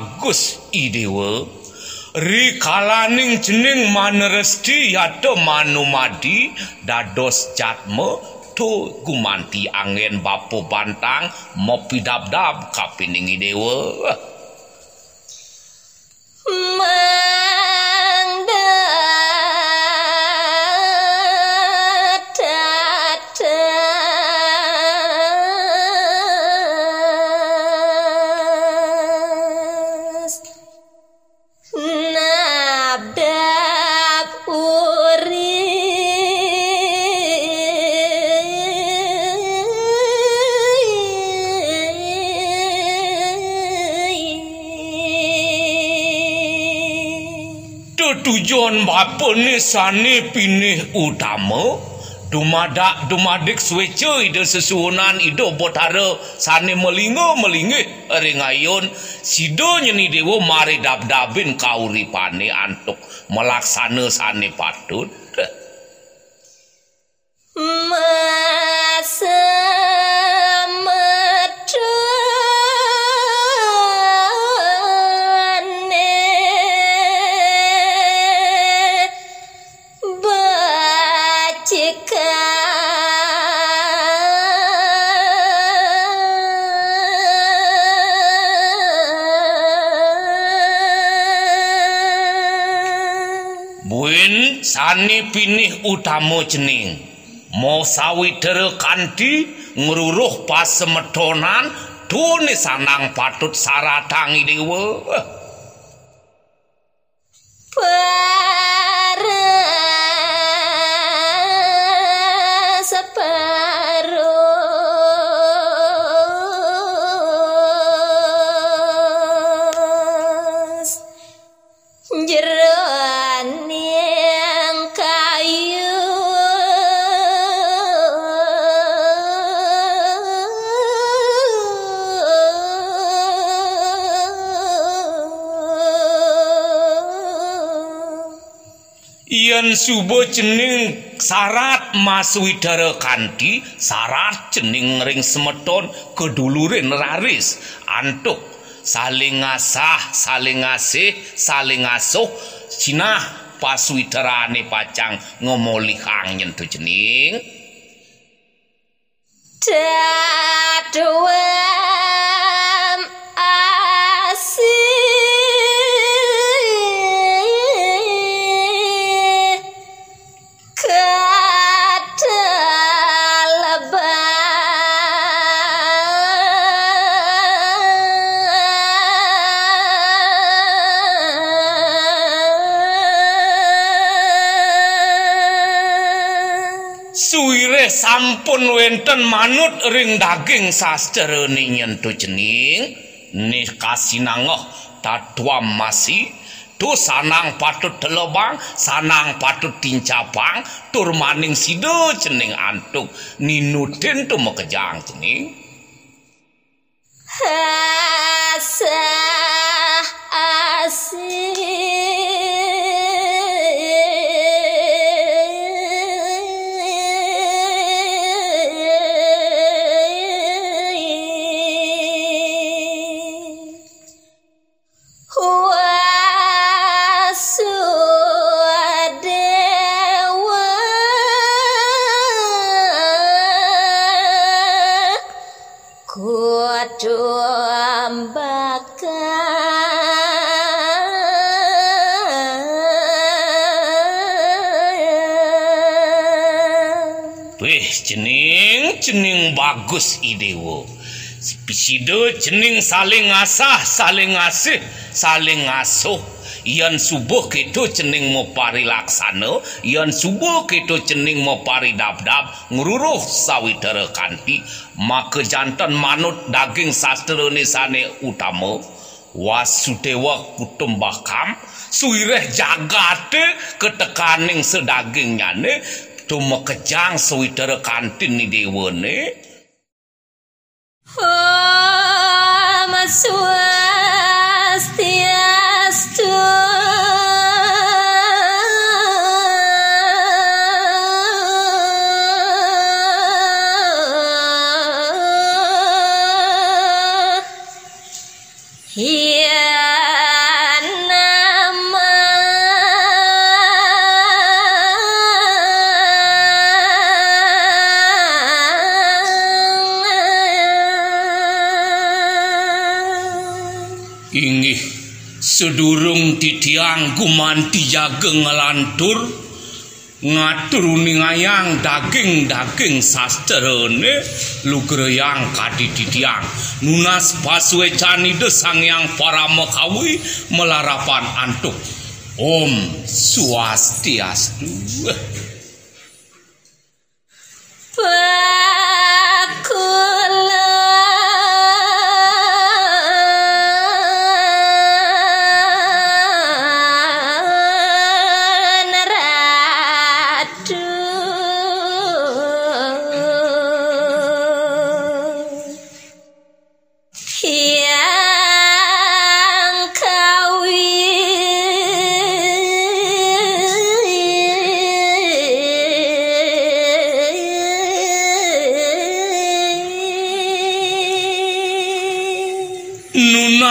Bagus idewa. Rikalaning jening maneresti yado manumadi dados jatme tu gumanti angin bapo bantang mopi dab-dab kapining idewa. Ni sani pinih utama? Dumadak dumadik swece ide sesuhunan ido botara sani melingo melingih ringayun sido nyeni dewa mari dab-dabin kauripane antuk. Melaksana sani patut Sani pinih utama cening. Mau sawidere kanti ngururuh pas semetonan tuni sanang patut saratangi dewa. Subuh cening syarat maswidara kanti syarat cening ring semeton kedulurin raris antuk. Saling ngasah saling ngasih saling ngasuh sinah paswidarane pacang ngomoli kang nyentuh cening Daduam sampun wenten manut ring daging sasterene nyentuh cening nih kasinangoh tatuam masih Tu sanang patut telobang, sanang patut tincapang, tur maning sido cening antuk, ninutin tu mekejang cening. Asah asih cening bagus idewo. Pisido cening saling ngasah, saling ngasih, saling ngasuh. Yan subuh keto cening mau pari laksana, yan subuh keto cening mau pari dab-dab, ngururuh sawidara kanti, maka jantan manut daging sastra nisane utama. Wasudewa kutumbah kam, suireh jagate ketekaning sedaging nyane, tu mekejang sawidara kantin ni dewa ne. Om sedurung titiang gumanti jaga ngelantur ngaturuni ngayang daging-daging sastrene lugreyang kadi titiang nunas paswe cani desang yang para mekawi melarapan antuk. Om Swastiastu. Nuna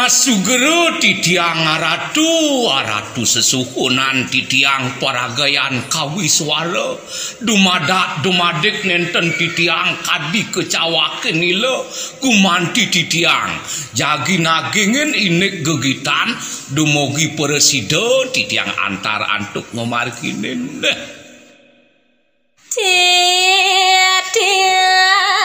sugero ti tiang ratu ratu sesukunan ti tiang paragayan kawiswara dumadak dumadik nenten ti tiang kadi kecawaken nila kumanti ti tiang jagi nagingin inik gegitan. Dumugi presiden ti tiang antar antuk ngomarkinin Tia, tia.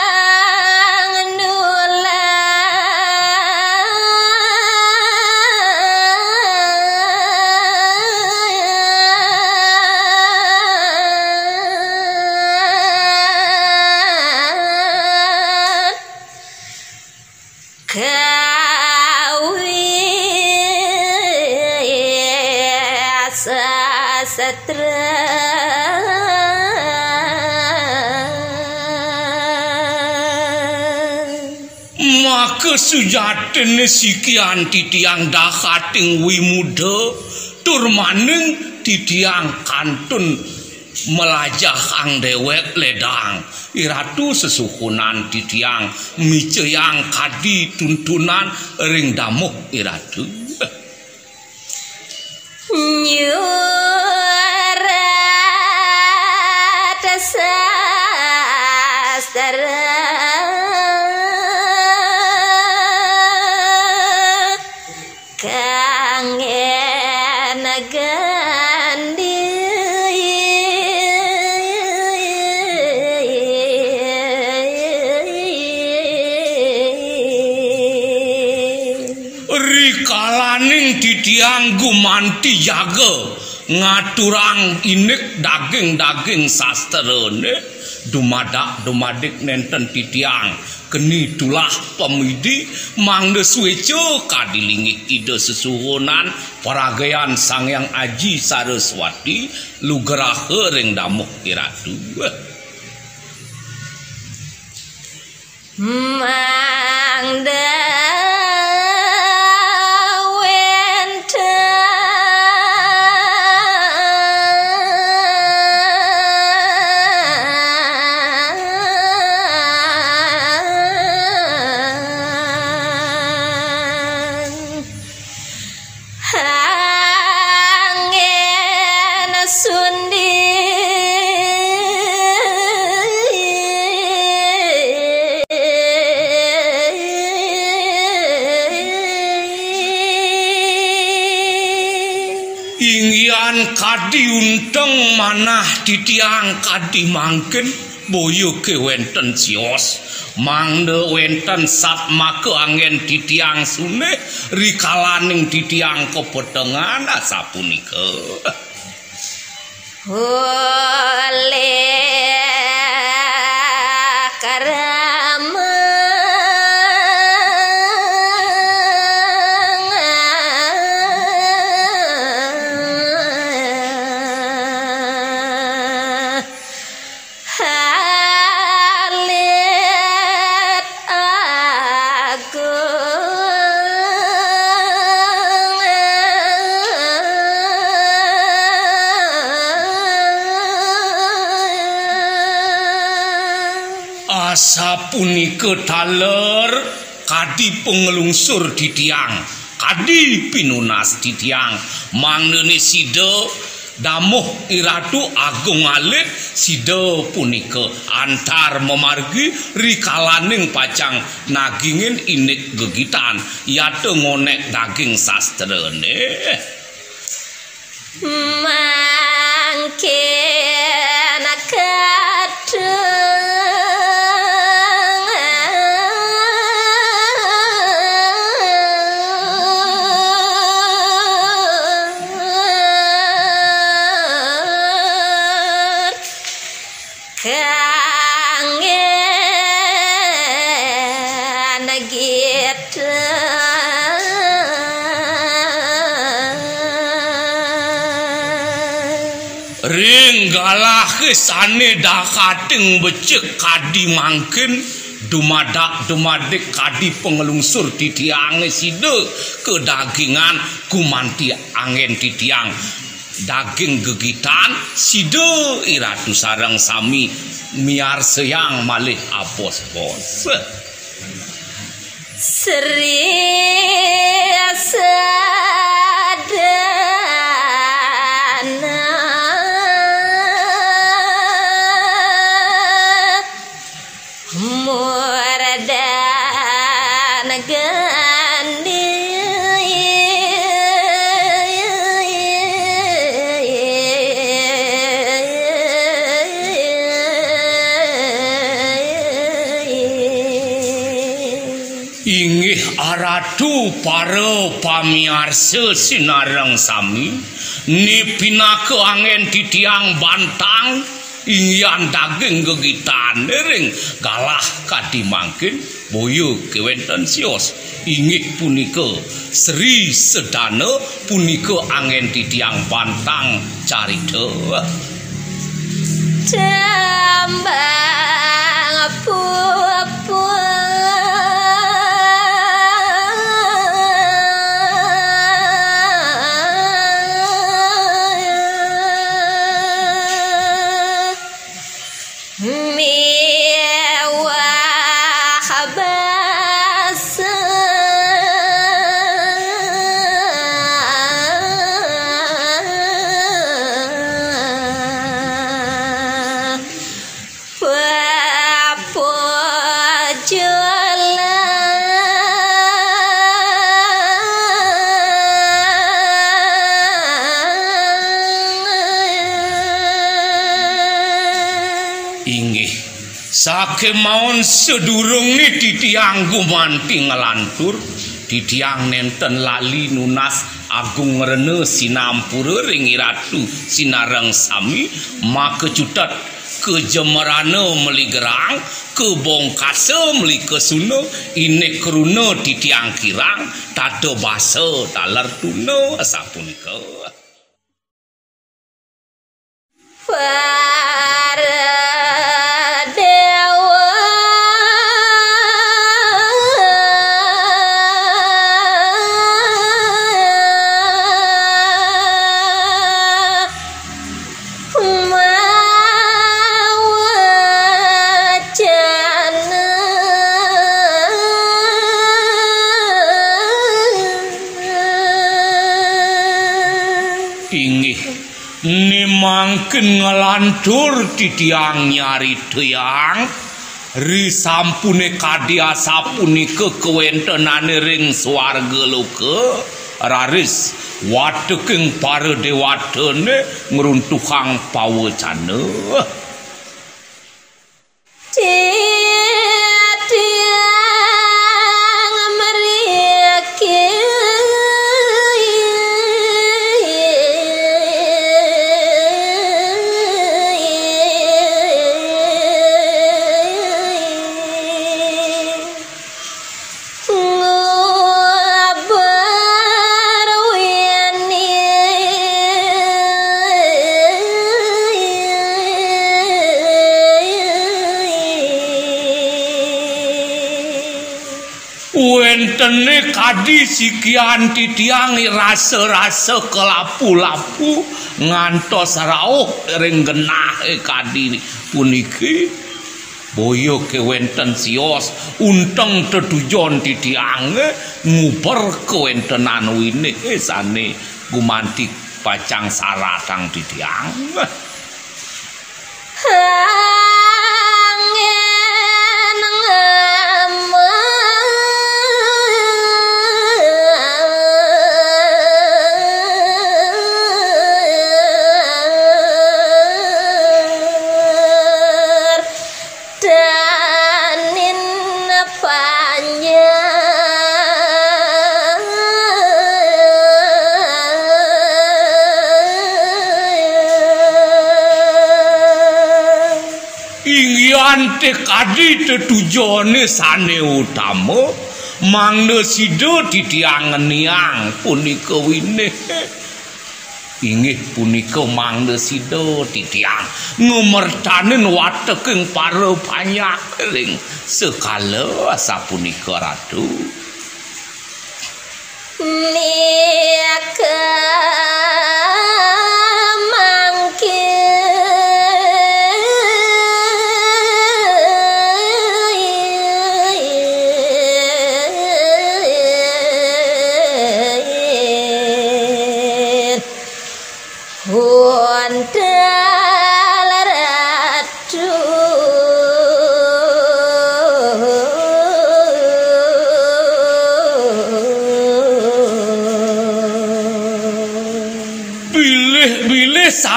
Maka sujaten sikian titiang dahating wimuda turmaning titiang kantun melajah ang dewek ledang iratu sesukunan titiang miceyang kadi tuntunan ring damuk iratu Nyurat titiang gumanti jaga ngaturang inik daging-daging sastrene dumadak dumadik nenten titiang keni tulah pemidi mangde suweco kadilingi ide sesuhunan paragayan sang yang aji saraswati lugraha ring damuk iratu Mangda manah titiang kadi mangken boyo ke wenten sios mangde wenten sat make angin titiang sune rikalaning titiang kepetengan asapunika oleh karama punika taler kadi pengelungsur di tiang kadi pinunas di tiang. Mangne sida damuh iratu agung alit. Sida punika antar memargi rikalaning pacang nagingin inik gegitan yate ngonek daging sastrene. Mangkin kesane dah kating becek kadi mangkin. Dumadak dumadik kadi pengelungsur di side kedagingan kumanti angin di tiang daging gegitan side iratu sarang sami. Miar seyang malih apos bos Sri sadana pamiarsa sinarang sami nipinake angin di tiang bantang ingyan daging gegitan ring galah kadimangkin boyo kewenten sios. Ingih punika Sri Sedana punika angin di tiang bantang carita. Jambang pupua sake maun sedurung ni ditiang gumanti ngelantur. Ditiang nenten lali nunas agung rene sinampura ring iratu sinarang sami maka cutat kejemerane meli gerang kebongkasa meli kesuna ini keruna ditiang kirang tada basa talar tuna sapunika. Para ngelantur di tiang nyari tiang ri sampune kadya sapunika kewentenane ring swarga loka raris wateking para dewatene ngruntuhang pawecana Tiang meriaki Wentene kadi sikian titiangi rasa-rasa kelapu-lapu ngantos rauh ring genah kadi puniki boyo kewenten sios unteng tetujon titiange nguber kewentenan wine sane gumanti bajang saratang didiang. Te kadi tetujone sane utama mangna sida didiang niang punika wine. Inggih punika mangna sida didiang ngumertanen wateking para banyak ring sekala sapunika ratu. Niaka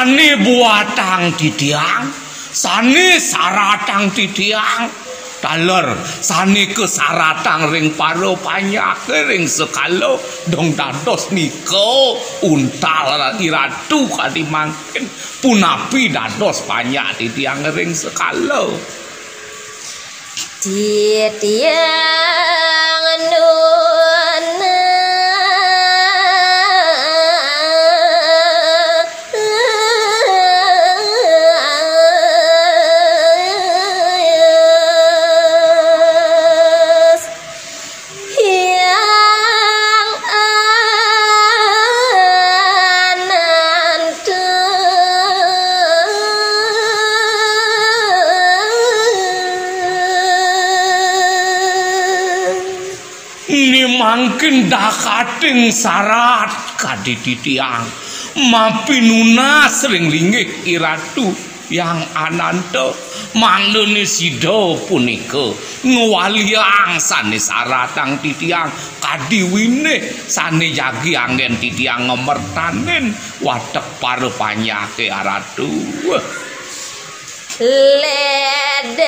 sane buatang didiang, sane saratang didiang. Daler sane kesaratang ring paro panyak ring sekalo dong dados nika untal iratu kadi mangkin punapi dados panyak didiang ring sekalo. Titiang nuna dakating sarat. Kadi titiang. Mapi nunas ring linggih iratu yang ananta manglene sida punika ngwaliang sane saratang titiang. Kadi wine sane yagi anggen titiang ngemertanen. Watek pare panyake aratu. Ledang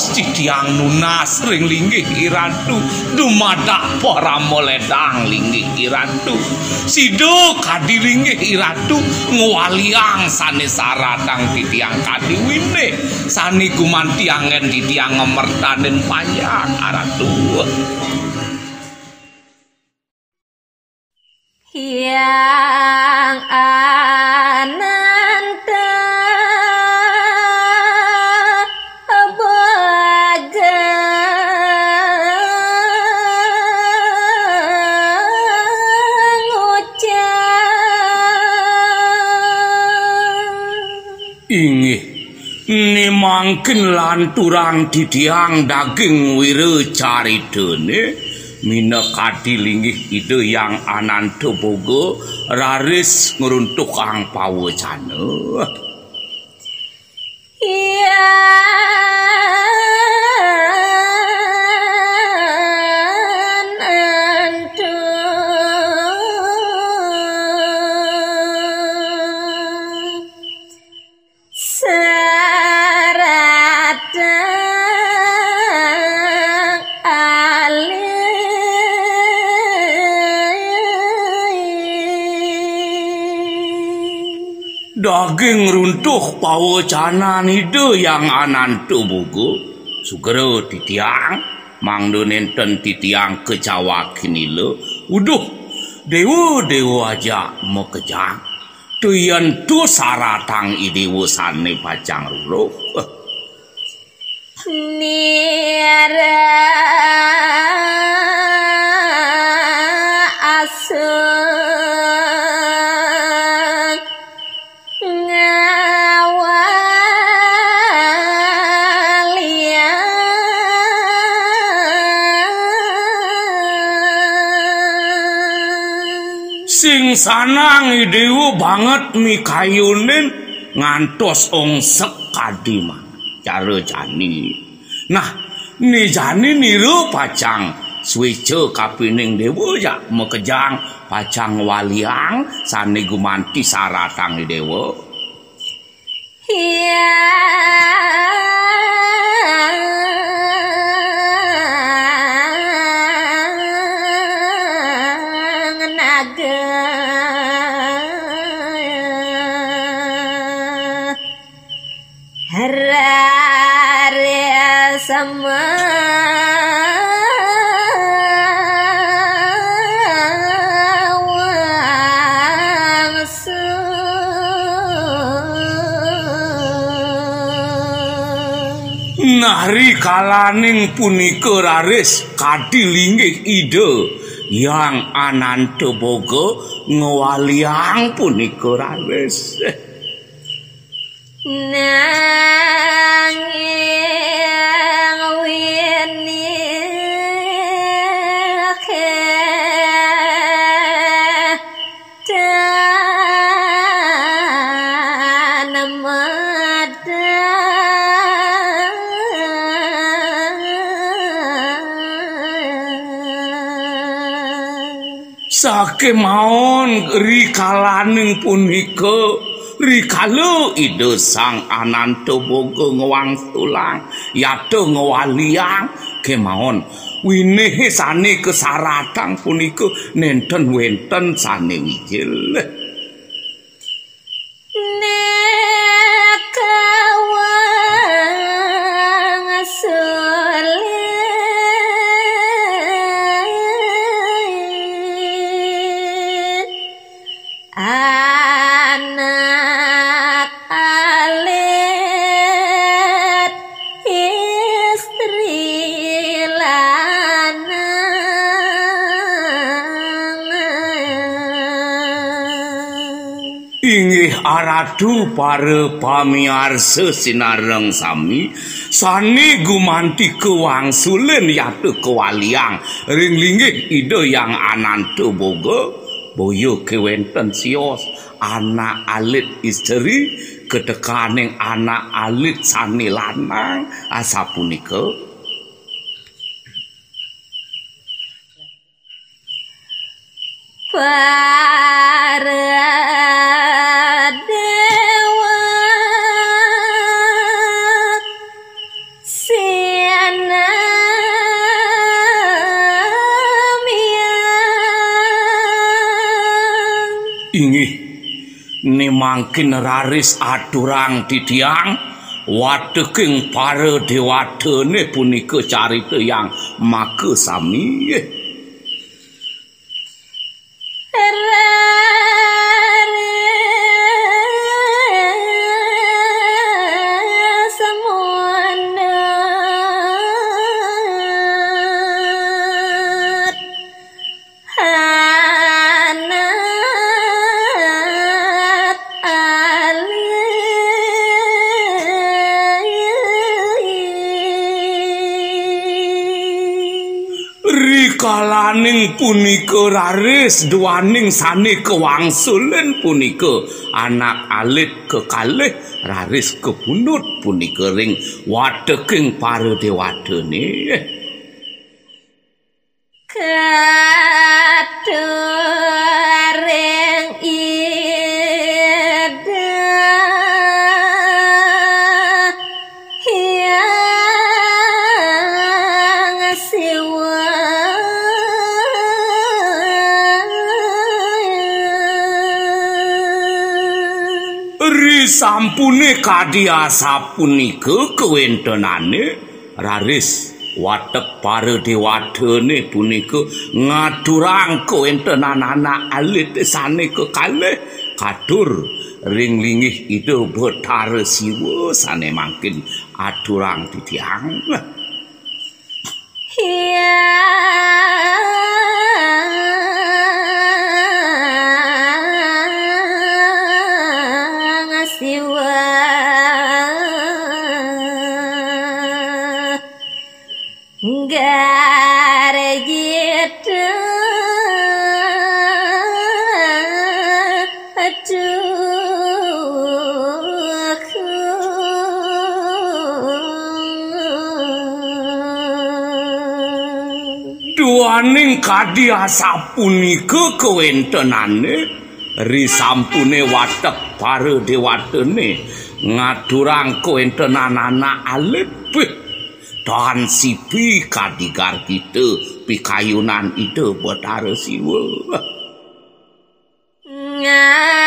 kapodados titiang nunas ring linggih iratu dumadak para moledang linggih iratu sido kadi linggih iratu ngwaliang sane saratang titiang kadi wine sane gumanti angen titiang ngemertanen panjang aratu yang ni mangkin lanturang didiang daging wire caridene mina kadi linggih ide yang ananto bogo raris ngeruntuk ang pawacana Yan daging runtuh pawacanan ide yang anan tubuhku sugero titiang mangdo nenten titiang kecawa kini lo uduh dewa dewa aja mau kejang tu saratang idewo sane pacang ruruh Nira sanang idewo banget mikayunin ngantos ong sekadima cara jani. Nah ni jani niru pacang suwejo kapining dewa ya mekejang pacang waliang sane gumanti saratang dewa Yang kalaning punika raris kadilinggih ide yang ananta boga ngewaliang punika raris. Nanging wini Sake maon rikalaning punika. Rikala ide sang ananta boga ngewang tulang. Yata ngewaliang. Kemawon winih sane kesaratang punika nenten wenten sane wijil Inggih aradu para pamiarsa sinareng sami. Sani gumanti kewangsulen yatu kewaliang. Ring linggih ide yang ananto boga. Boyo kewenten sios. Anak alit istri kedekaning anak alit sani lanang. Asapunika para nimangkin raris aturang titiang wateking para dewadene punika carita yang maka sami punika raris duaning sane kewangsulen punika. Anak alit kekalih raris kebunut punika ring wadeking para dewadene Katuring sampune kadiasa punika kewentenane raris watek para dewadene punika ngadurang kewentenan anak alit sane kekalih kadur ring lingih ide betara siwa sane mangkin adurang ditiang Hyang Aduh duaning kadiasa punika kewentenane ri sampune watek para dewatene ngadurang kewentenan anak Beh, dan sipi kadigar kita pikayunan ide betara siwa. Ngangen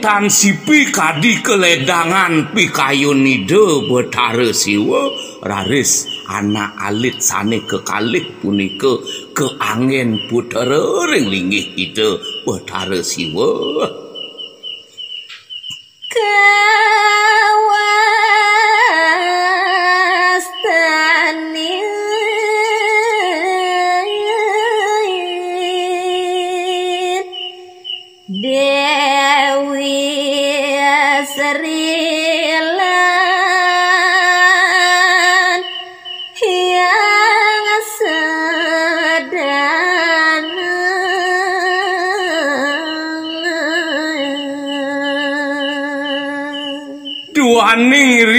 tan sipi kadi keledangan pikayun ide betara siwa. Raris anak alit sane kekalih punika keangin putera ring linggih ide betara siwa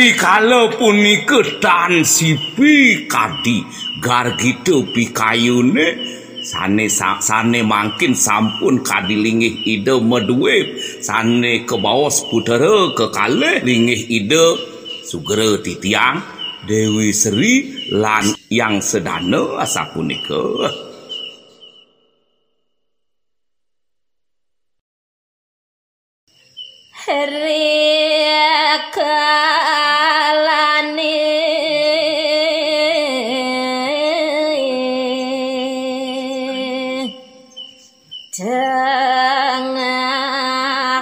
duaning rikala punika tan sipi kadi gargito pikayune sane sa- sane mangkin sampun kadilingih ide meduwe sane ke bawas putera ke kale lingih ide sugera titiang Dewi Sri lan yang sedana asa punika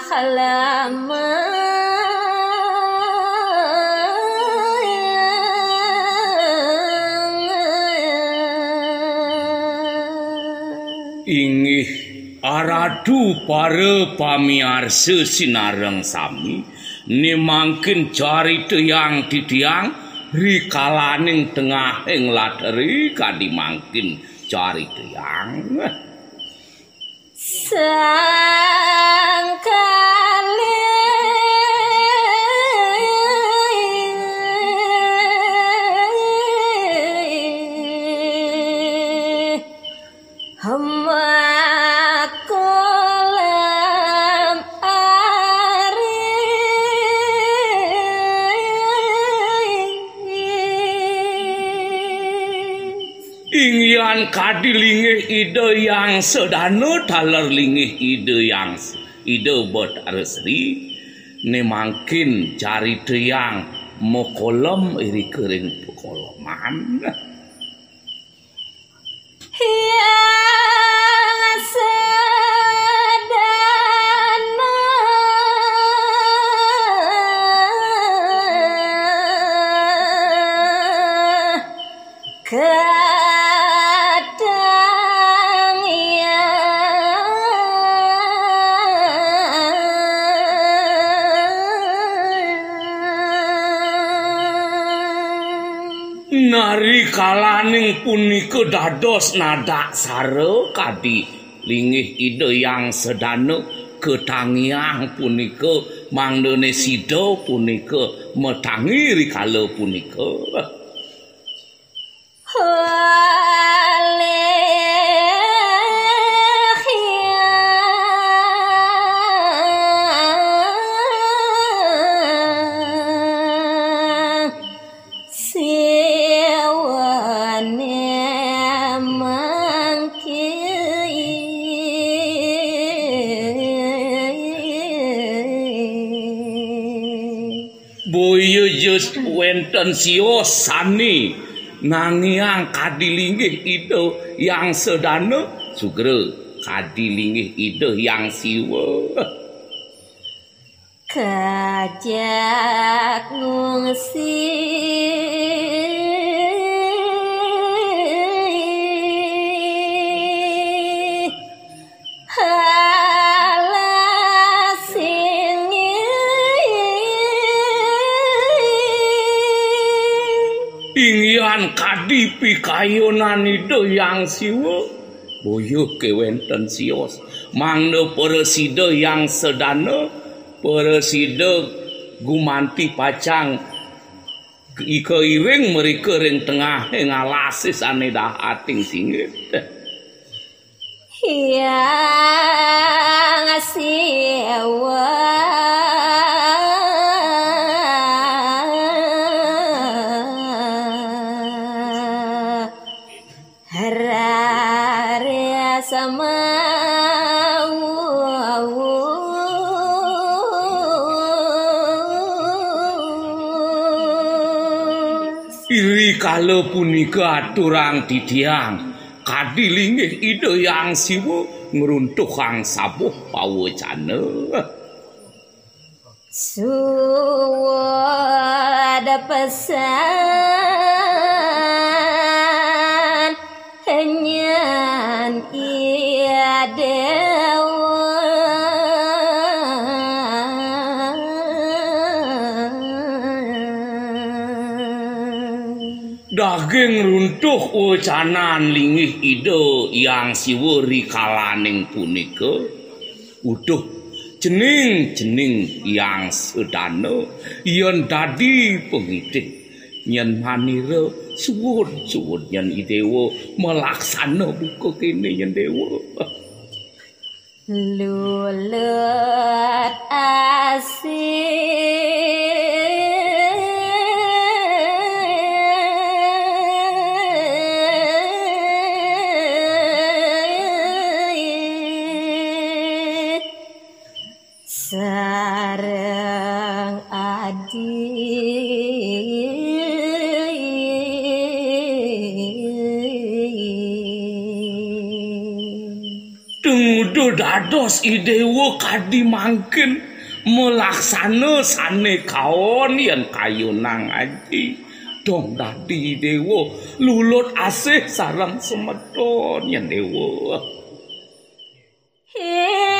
Halaman Ingih aradu para pamiarsa sinareng sami ni mangkin carita yang titiang rikalaning tengahing lateri kadi mangkin carita yang ingyan kadi lingih ide yang sedana taler lingih ide yang ide bot resri ni mangkin carita yang mokolom iri kering pekoloman Nari kalaning punika dados nadak sare kadi lingih ide yang sedana ketangiang punika mangdene sida punika metangi rikala punika wenten sio sani nangiang kadilinggih ide yang sedana. Sugera kadilinggih ide yang siwa. Kajak ngungsi ingyan kadi pikayonan ide yang siwa boyo kewenten sios. Mangno peresida yang sedana. Peresida gumanti pacang. Ika iring mereka ring tengah ngalasi sane dah ating singgit yang siwa harare iri kala punika aturang didiang kadilinggih ide yang siwa ngruntuh kang sabuh pawacana Suada pesan Henyan ia daging runtuh wacanan linggih ide yang siwa rikalaning punika. Uduh jening-jening yang sedana yen dadi pengidik yen manira suwun-suwun yen idewa melaksana buka kene yen dewa. Lulut asih dados idewa kadi mangkin. Melaksana sane kaon yen kayunang aji. Dong dadi dewa lulut asih sarang semedon yen dewa Hewang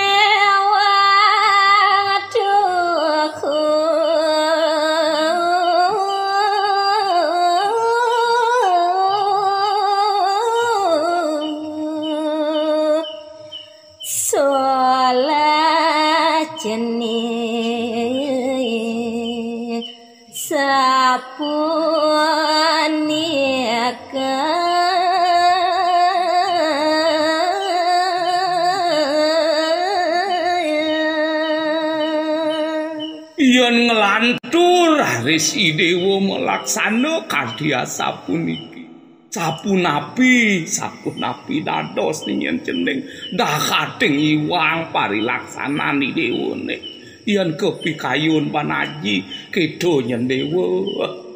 nglantur ris idewa melaksana kadya sapuniki sapunapi sapunapi dados yen jeneng dakating iwang parilaksanani dewane yen kepikayun panaji kedo yen dewa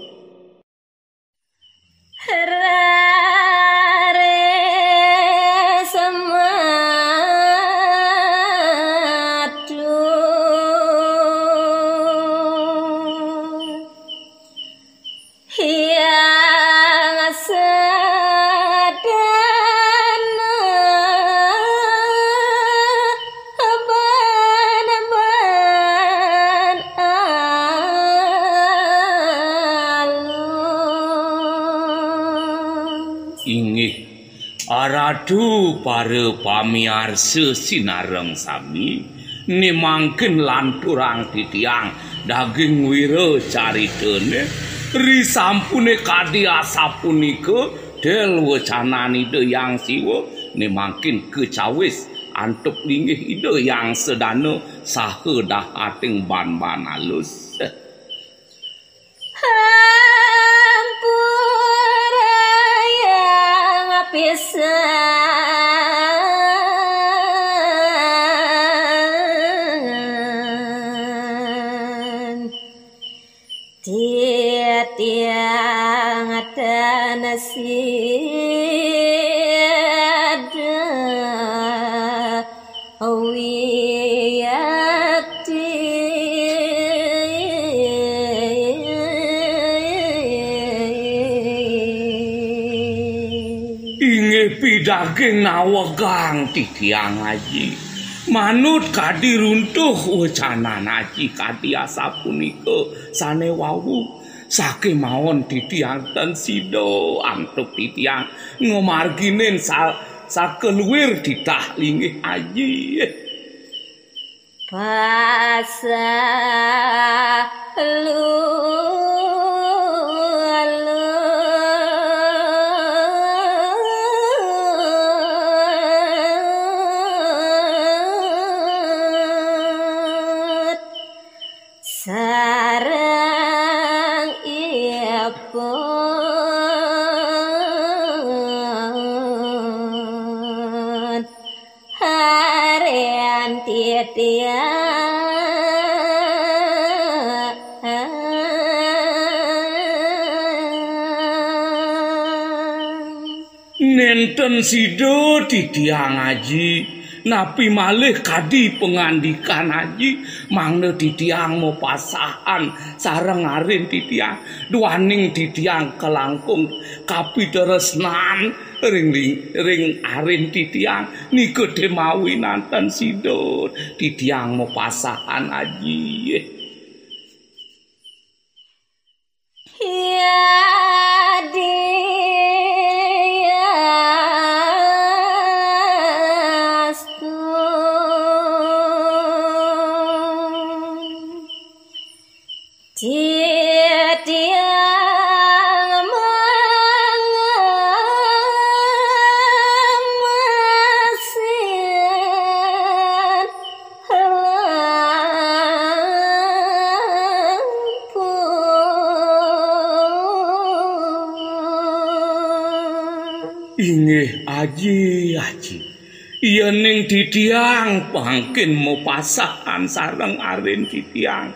inggih. Aradu para pamiarsa sinareng sami nimangken lanturang titiang daging wira caritane. Risampune kadi asapunika del wacanani de yang siwa nimangkin kecawis antuk linggih ide yang sedana saha dah ating ban-ban alus pisan tiat tiang ada nasib. Pidaging nawegang titiang aji. Manut kadi runtuh wacanan aji kadi asapunika sane wawu. Sake mawon titiang sido antuk titiang ngomarginen sa sakeluwir ditah lingih aji. Pasah lulut Nenten sido titiang aji. Napi malih kadi pengandikan aji. Mangne titiang mau pasahan. Sareng arin titiang duaning titiang kelangkung. Kapi teresnan ring ring arin titiang niku demawi nanten sido. Titiang mau pasahan aji. Ya diastu Inggih aji aji. Iya ning ditiang pangkin mau pasahan sareng arin ditiang.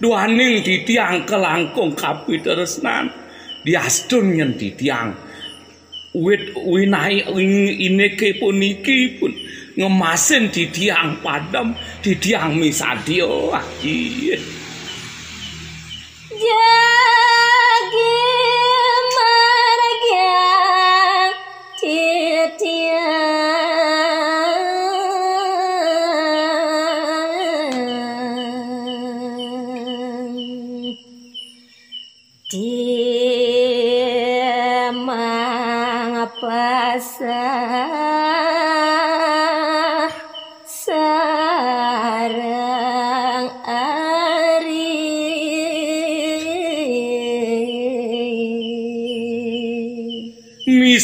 Duaning ditiang kelangkung kapi teresnan. Diastun nyen ditiang. Wit winai ineke puniki pun ngemasin ditiang padam ditiang misadio aji. Jagi marga titiang Diemang pasah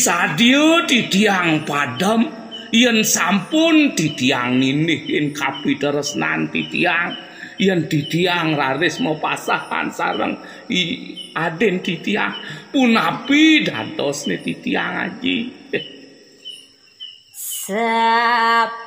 Misadio ditiang padam yen sampun ditiang ninihin kapi teresnan ditiang yen ditiang raris mau pasahan sareng i aden ditiang. Punapi dados ne ditiang aji. Sapuni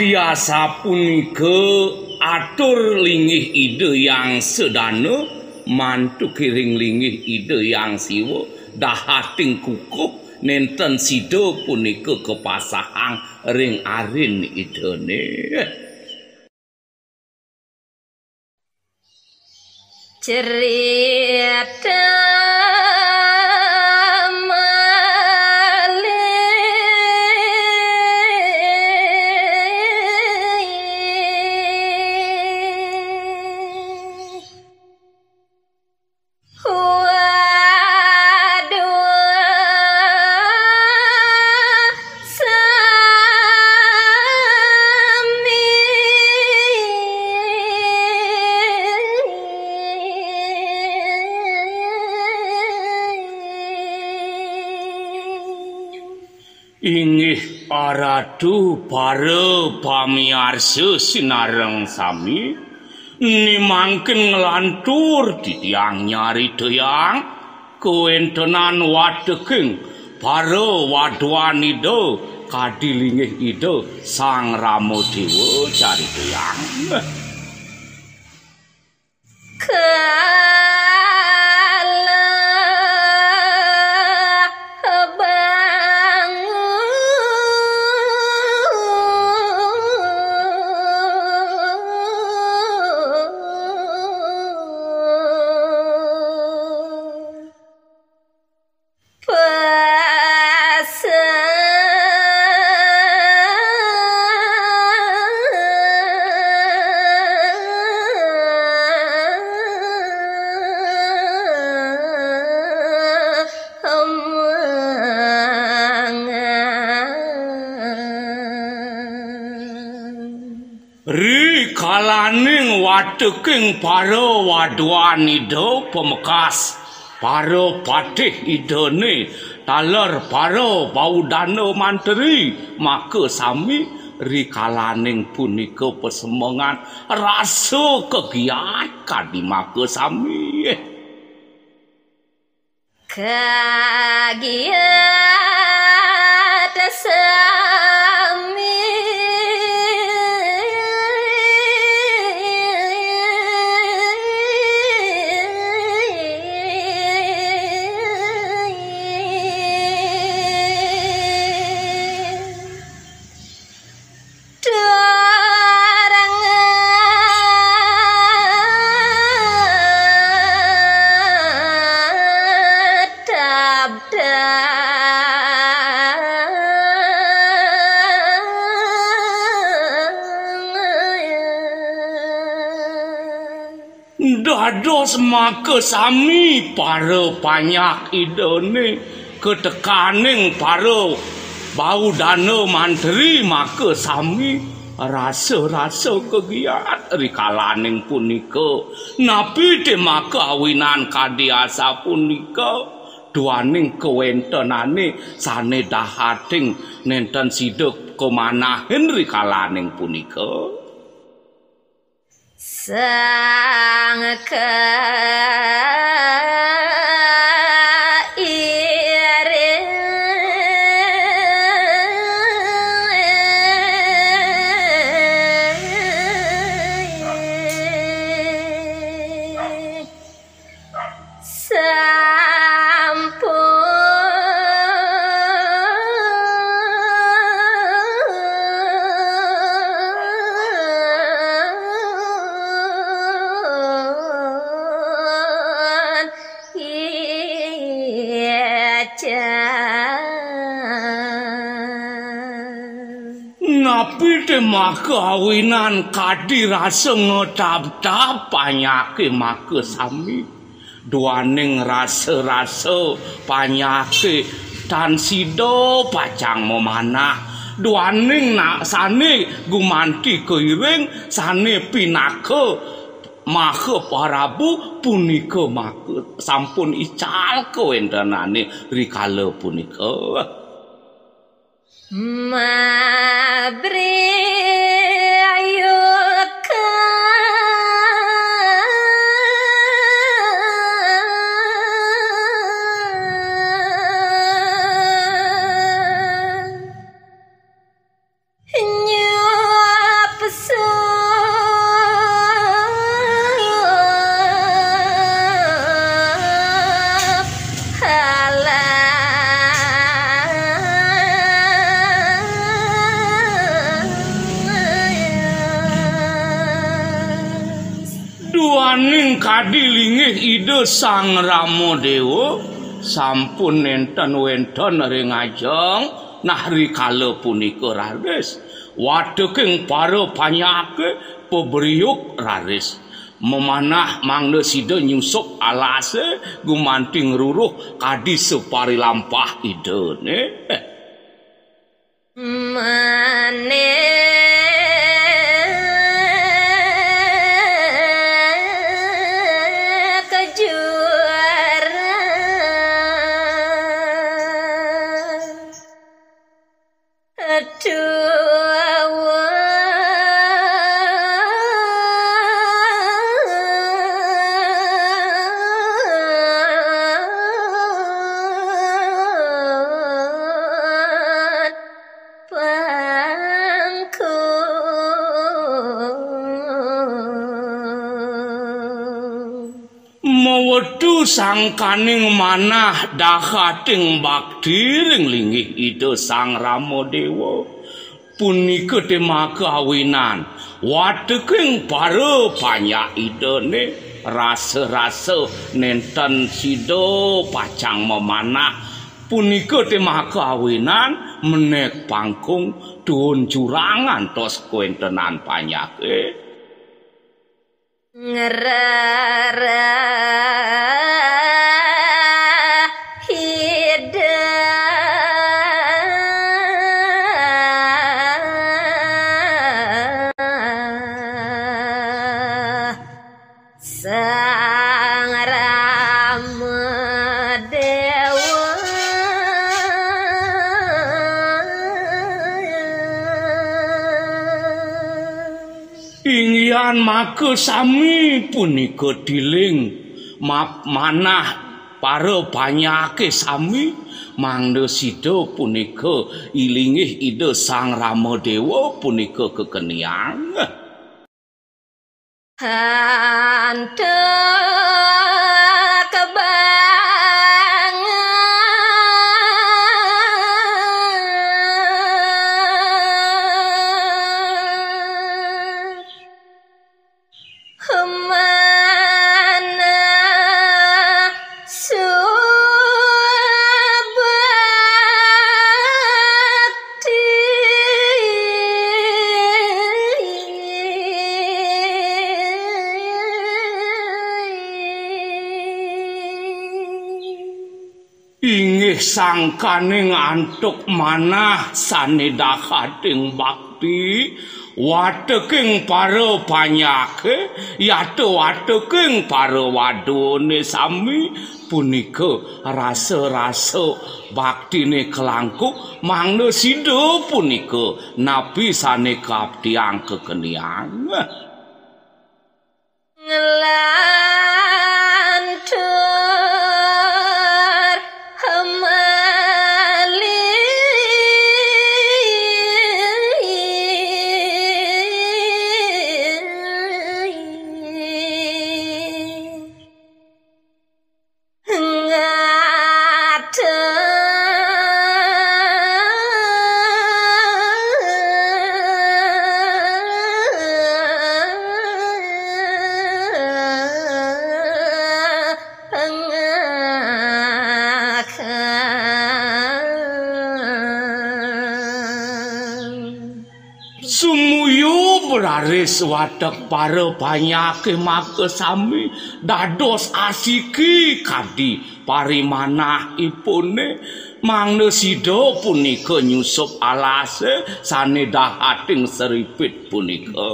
Kadiasa punika atur lingih ide yang sedana mantu kiring lingih ide yang siwa dahating kukuh nenten sido punika kepasahang ring arin idene. Cerita aratu para pamiarsa sinareng sami nimangken nglantur titiang nyari doyang kuentenan wadegeng para wadwanida kadilingih ida sang rama dewa cari doyang. Ri wateking para wadwanida pemekas para patih idone. Taler para baudana manteri maka sami ri kalaning punika pesemongan rasa kegiat kadi maka sami. Kagiat maka sami para panyak idone ketekaning para bau dana mantri maka sami rasa-rasa kegiat rikalaning punika. Napi de maka awinan kadiasa punika duaning kewentenane sane dahating nenten siduk kemanahin rikalaning punika sang Napi de maka awinan kadi rasa ngedap-dap panyake maka sami. Duaning rasa-rasa panyake tan sido pacang memanah. Duaning sane gumanti keiring sane pinaka Maka parabu punika maka sampun ical kewentenane rikala punika. Madre Duaning kadilingih ide sang Rama Dewa sampun nenten wenten ring ajeng nah rikala punika raris. Wadeking para panyake pebriuk raris. Memanah mangda sida nyusup alase gumanting ruruh kadi separi lampah idene. Mane Sangkaning manah dahating bakti ring linggih ide sang Rama Dewa punika tema kawinan wateking para banyak idene. Rasa-rasa nenten sido pacang memanah. Punika tema kawinan menek pangkung duun curangan tos kuentenan panyake ngerara Ingyan maka sami punika diling map manah para banyake sami. Mangda sida punika ilingih ide sang Ramadewa punika kekeniang Hantu ingih sangkaning antuk manah sanedahating bakti. Wateking para banyake yata wateking para wadone sami. Punika rasa-rasa baktine kelangkuk mangna sida punika nabi sane kaptiang kekeniang ngelantur beraris watek para banyake make sami. Dados asiki kadi parimanah ipune. Mangna sida punika nyusup alase sanedahating seripit punika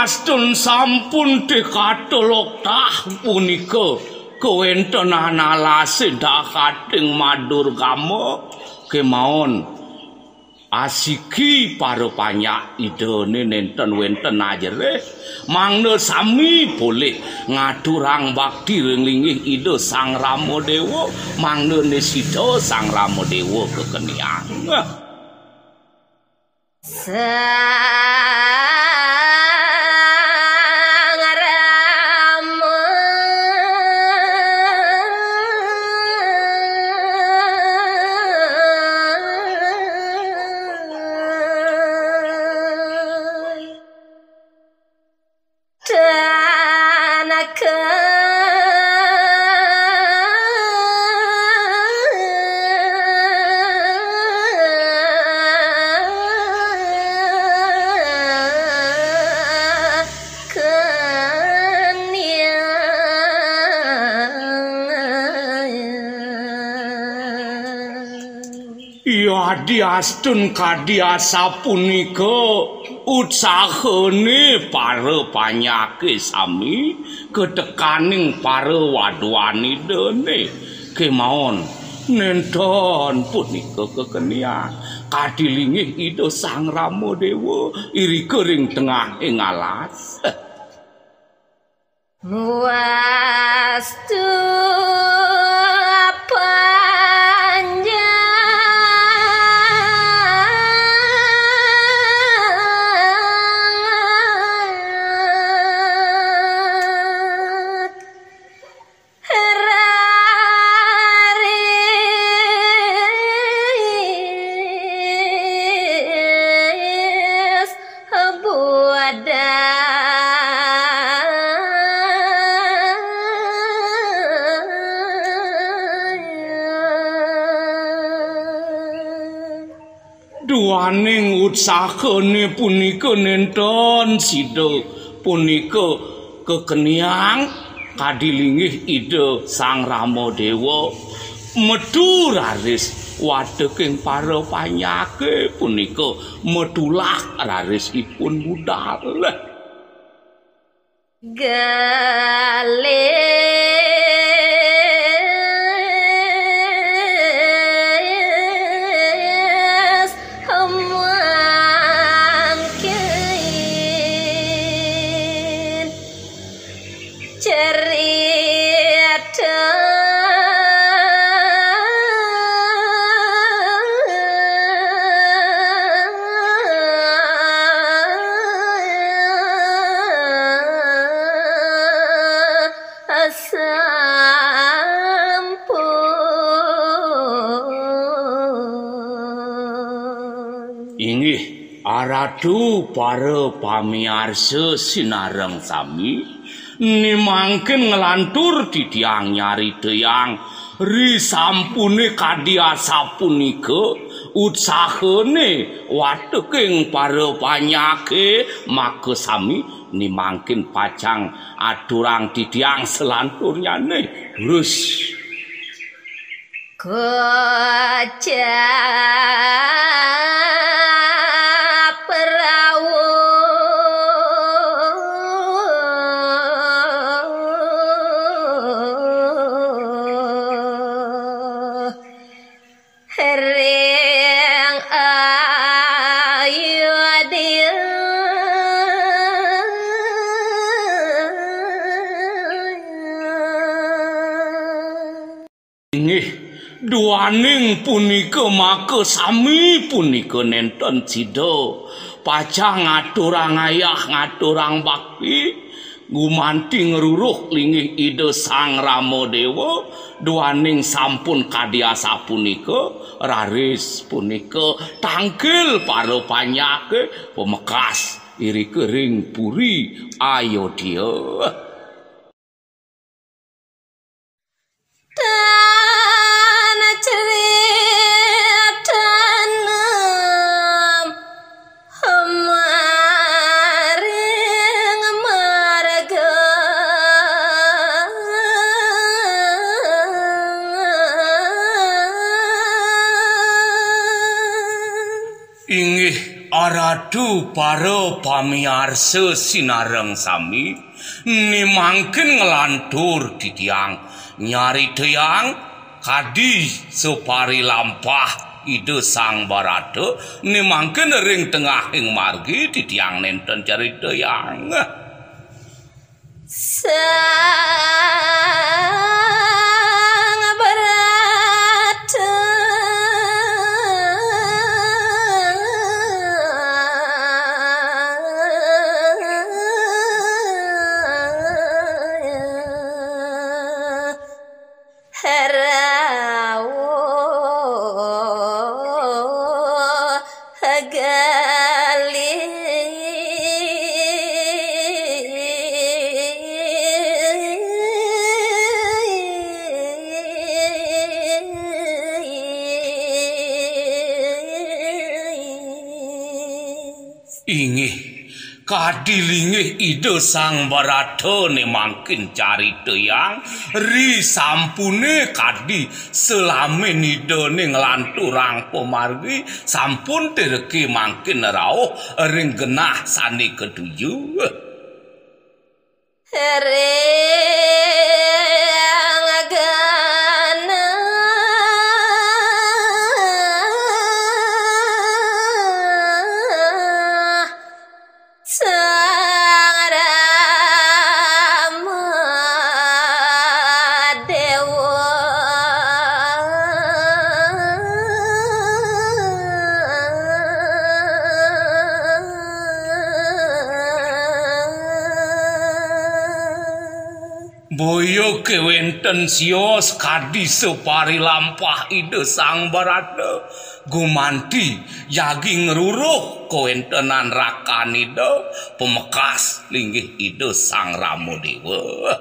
adi astun sampun dekatolok tah punika kewontenan alase dakating madur kama kemawon asiki para panyak idene nenten wenten ajere mangna sami boleh ngadurang bakti ring linggih ide sang Rama Dewa. Mangna nesida sang Rama Dewa kekeniang Ya diastun kadiasa punika utsahane para panyake sami ketekaning para wadwani dene. Kemawon nenton punika kekenian. Kadilingih ida sang rama dewa iri kering tengah ing alas. Muastu utsakane punika nenten sida punika kekeniang kadilingih ide sang rama dewa. Medu raris wadeking para panyake punika medulah rarisipun budal. Galis aradu para pamiarsa sinareng sami. Nimangken ngelantur didiang nyari deyang. Ri sampune kadiasa punika utsahane wateking para panyake. Maka sami nimangkin pacang adurang didiang selanturnyane terus Gajah duaning punika maka sami punika nenten sida. Pacang ngaturang ayah ngaturang bakti gumanti ngeruruh lingih ide sang rama dewa duaning sampun kadiasa punika raris punika tangkil para panyake pemekas iri kering puri ayodya Tanah Inggih aradu para pamiarsa sinareng sami. Nimangken ngelantur didiang. Nyari deyang kadi supari lampah ide sang barada nimangken ring tengah ing margi didiang nenten cari deyang Sang ide sang barata ne mangkin carita yang ri sampune kadi selame nidone nglanturang pemargi sampun terke mangkin rauh ring genah sane ketujuh Hereng kewenten sios kadi separi lampah ide sang barata gumanti yagi ngeruruh kewentenan rakanida pemekas linggih ide sang ramo dewa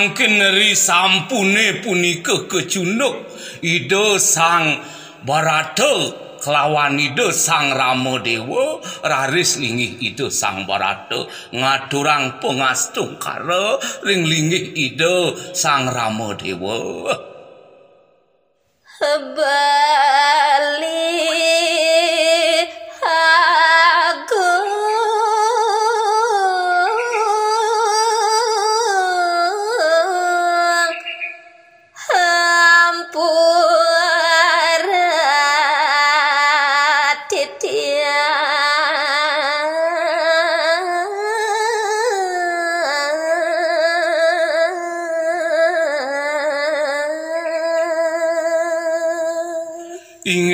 nimangken ri sampune punika kecunuk ide sang barata kelawan ide sang rama dewa raris linggih ide sang barata ngaturang pengastung kara ring linggih ide sang rama dewa Bali Agung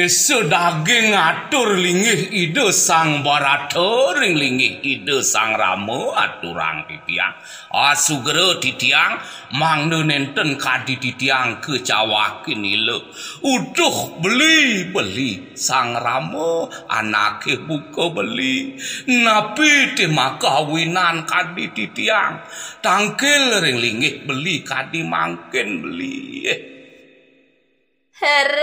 Inge sedage ngatur linggih ide sang barata ring linggih ide sang rama aturang titiang asugera titiang mangne nenten kadi titiang kecawakin ile uduh beli beli sang rama anake buka beli. Napi te makawinan kadi titiang tangkil ring linggih beli kadi mangken beli. eh. Rawa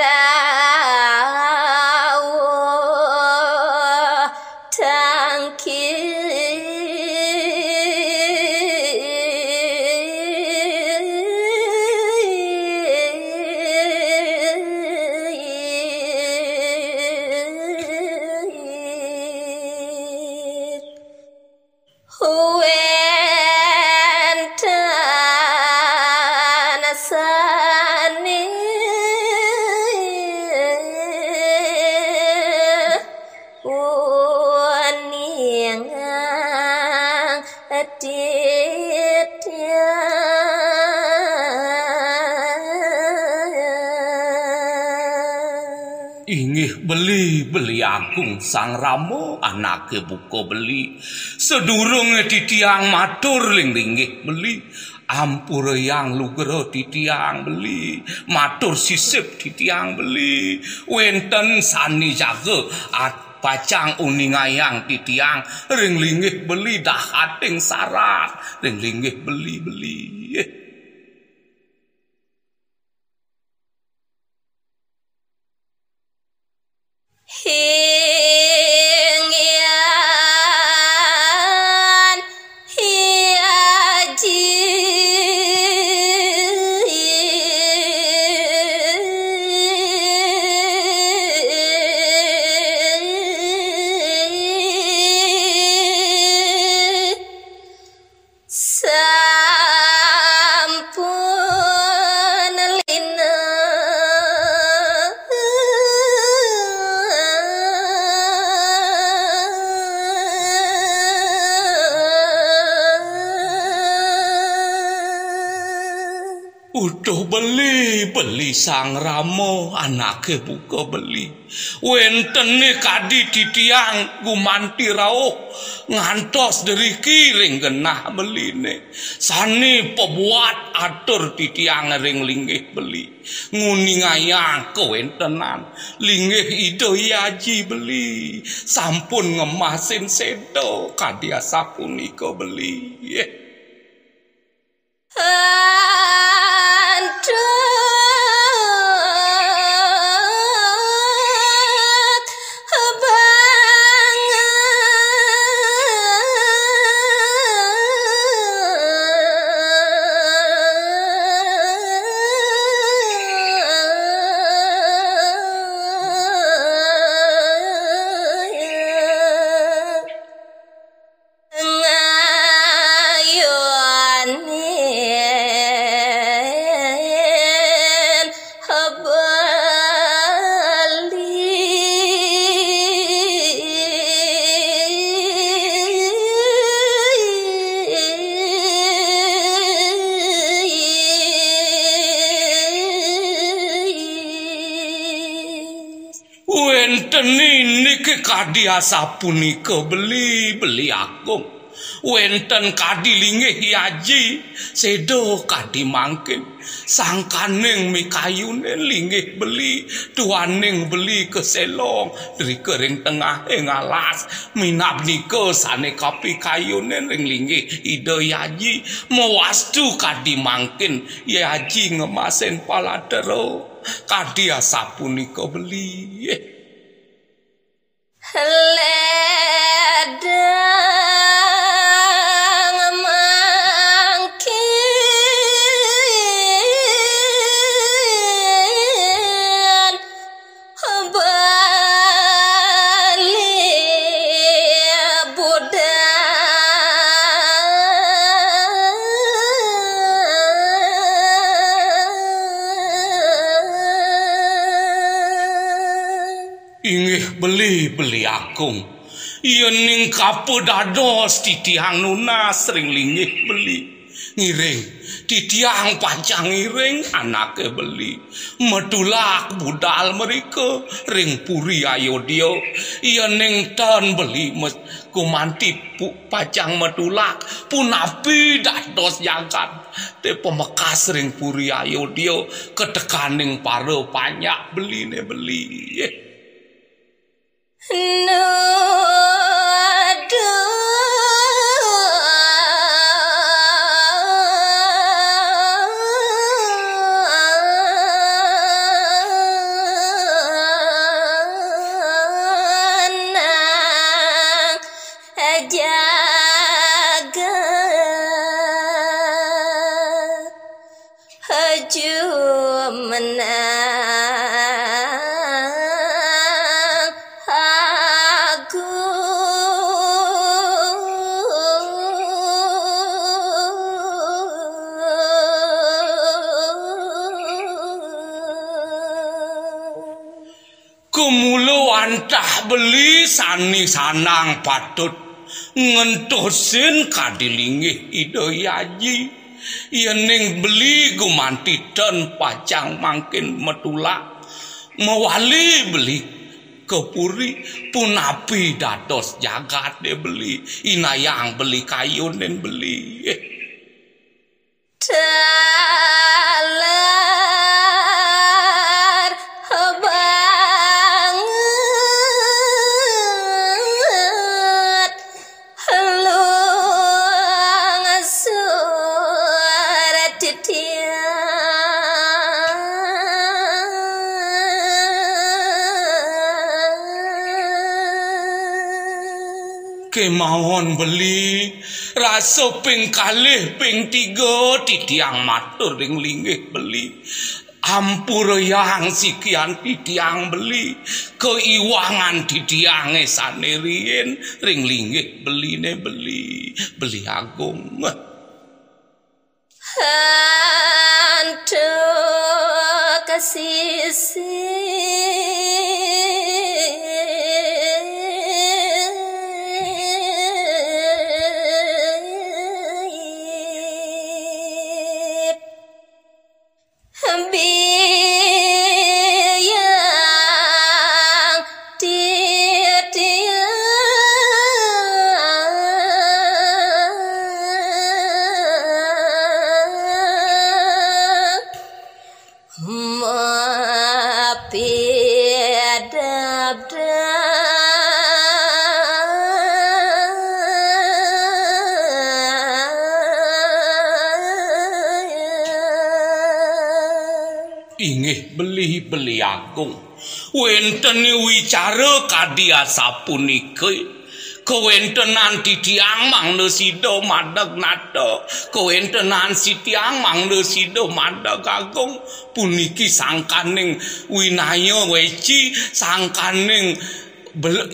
sang ramo anake buka beli. Sedurunge titiang matur ling linggih beli. Ampur yang lugero titiang beli. Matur sisip titiang beli. Wenten sani jaga pacang uningayang titiang. Ring linggih beli dah hating sarat ring linggih beli beli thiên sang ramo anake buka beli. Wentene kadi titiang gumanti rauh. Ngantos dari kiring genah beline. Sani pebuat atur titiang ring linggih beli. Nguni ngayang kewentenan linggih ido yaji beli. Sampun ngemasin sedo kadia sapunika beli. Yeah. Wenten niki kadi asapunika beli agung. Wenten kadi linggih yaji sedo kadi mangkin. Sangkaning mikayune linggih beli tuaning beli keselong dari kering tengah ing alas minap nika sane kapi kayune ring linggih ida yaji mewastu kadi mangkin. Yaji ngemasen paladero kadi asapunika beli yeah. Akung. Yen ning kapu dados titiang nunas sering linggih beli. Ngiring, titiang pancang ngiring anake beli. Medulak budal mereka ring puri ayodya. Yen ning ton beli mes kumanti pu pacang medulak punapi dados jagat. Te pemekas ring puri ayodya kedekaning para banyak beline beli. Yeah. Haju beli sani sanang patut ngentosin kadilingih ida yaji. Yening beli gumanti dan pacang mangkin metulak mewali beli kepuri punapi dados jagat de beli. Inayang beli kayu dan beli. Dalar kemauan beli. Rasa ping kalih ping tiga titiang matur ring linggih beli. Ampur yang sikian titiang beli. Keiwangan titiange sanerien ring linggih beli ne beli. Beli agung. Hantu kasih inggih beli-beli agung. Wenten wicara kadiasa punika. Kawentenan titiang mangda sida madeg nada. Kawentenan sitiang mangda sida madeg agung. Puniki sangkaning winaya weci sangkaning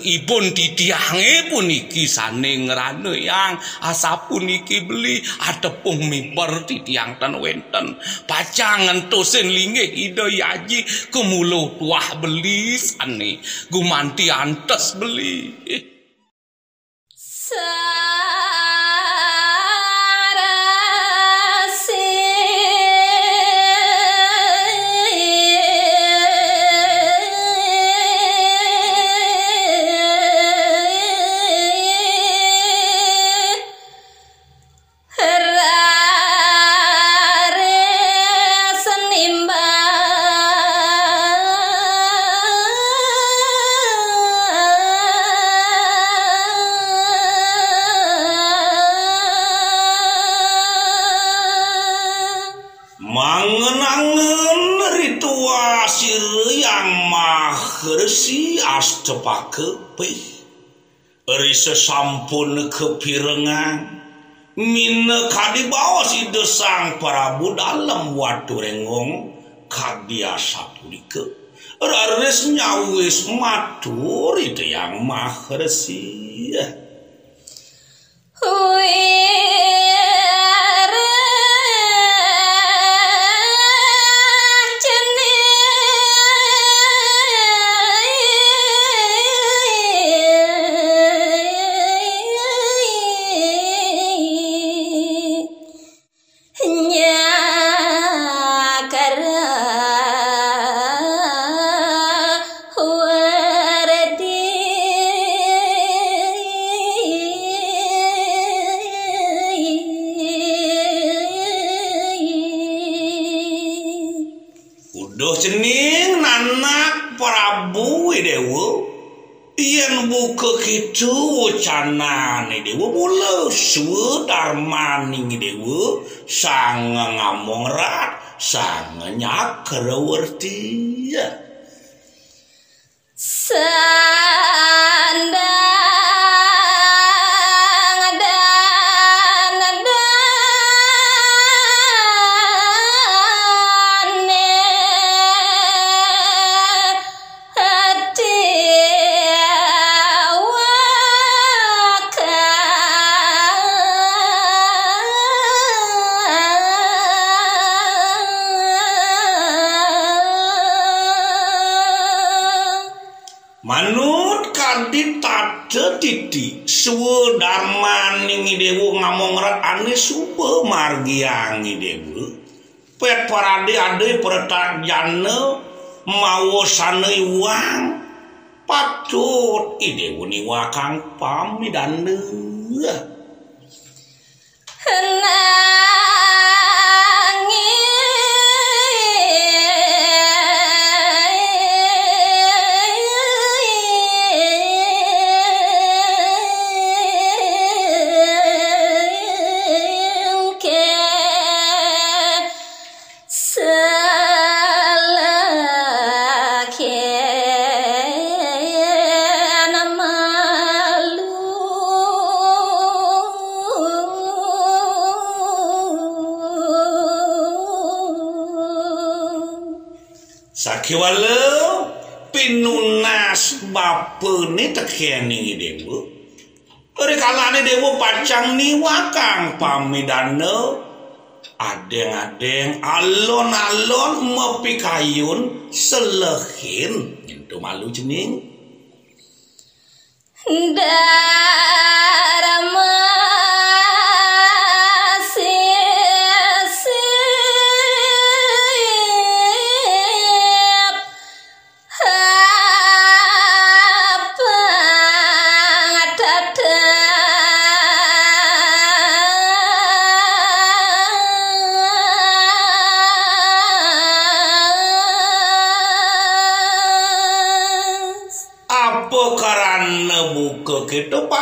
ipun ditiange puniki saning ngrane yang asa puniki beli adepung miper titiang ten wenten. Pacangan tosen linggih ida yaji kemulo tuah beli sane gumanti antes beli astepake pe eri sesampun kepirengan mine kadi bawa si desang Prabu dalam watu rengong kabiasa pulike rares nyawis matur itu yang mahresi Wih kicu mula suwe darmaning dewa sang ngamong rat sang nyakar werti sanda suwe darmaning dewu ngamong rat ane supe margiangi dewu pet parade ade pertak jane mawo sane uang patut idewu ni wakang pami dan Kiwala pinunas bapene tekeni dewa. Ore kalane dewa pacang niwakang pamidana adeng-adeng alon-alon mepikayun selehin itu malu jening. Darama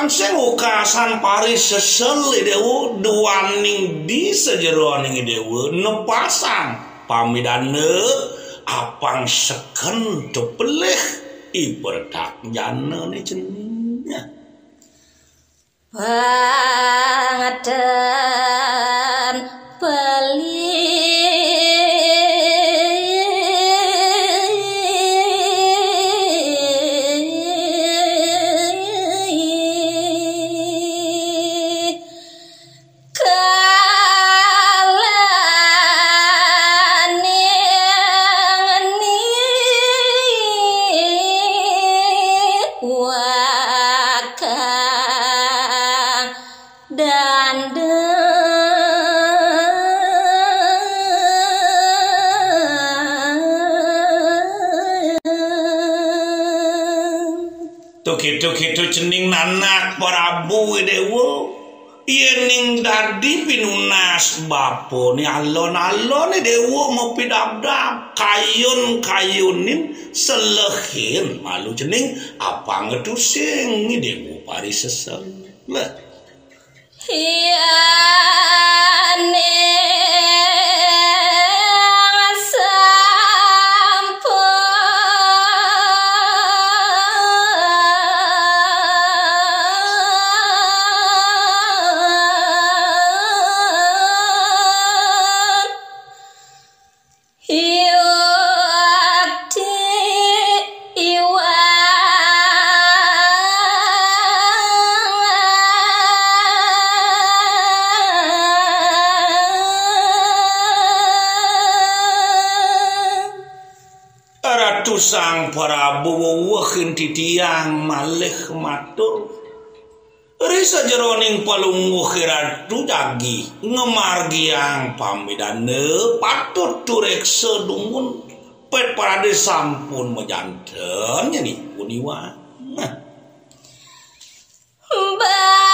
panseng ukasan paris sesel dewu duaning di sejeroaning dewu nepasang pamidane apang seken debeleh iberdak jana ne jenengnya. Pangadan beli bapo ni alon-alon ni dewa mau pidabdab kayun kayunin selehin. Malu cening apa ngedusing ni dewa pari sesel. Lah. Ratu wewehin titiang malih matur Risa jeroning palungguh ratu dagi ngemargiang pamidane patut turek sedungun pet parade sampun mejanten nih puniwa nah. Gitu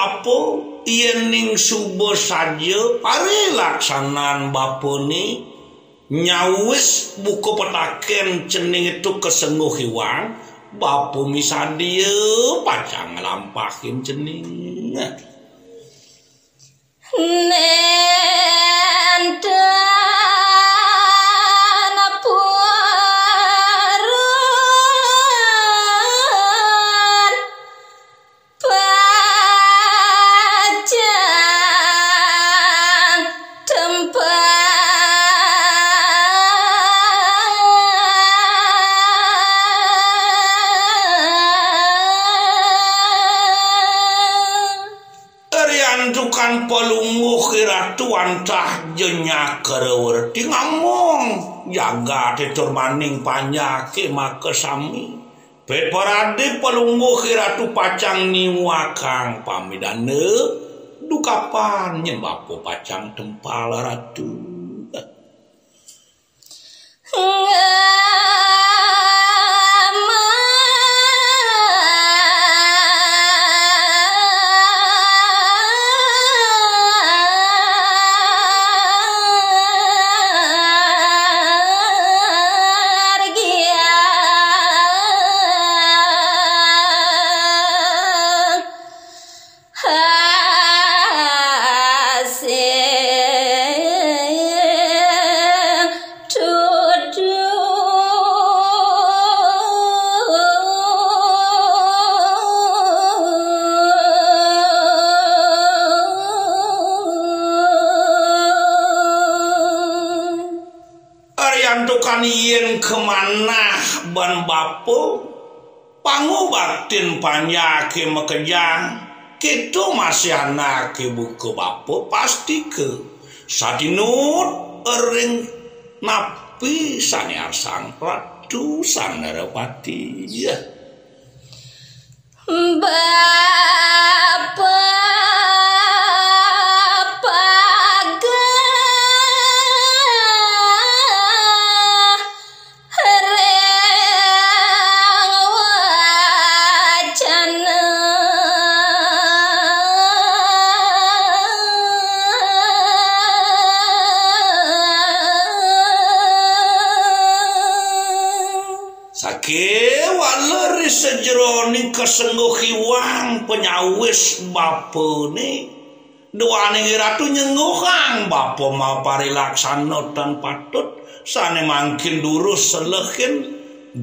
ke buku bapo iening subuh saja pare laksanan bapo ni nyawis buku petaken cening itu kesenguh hiwang bapo misa dia pacang lampahin cening Nenda jenya kerewerti ngomong. Jaga tetur maning panyake maka sami Peparade pelungguh kiratu pacang niwakang. Pamidane dukapan nyebapo pacang tempal ratu pangubatin panyake mekejang Kitu masih anak buku bapo pasti ke. Sadinut ering napi saniar sang ratu sang narapati ya Sakewalleri penyawis bapene. Duane ratu nyenguhang bapo mau parilaksana dan patut sane mangkin durus selehin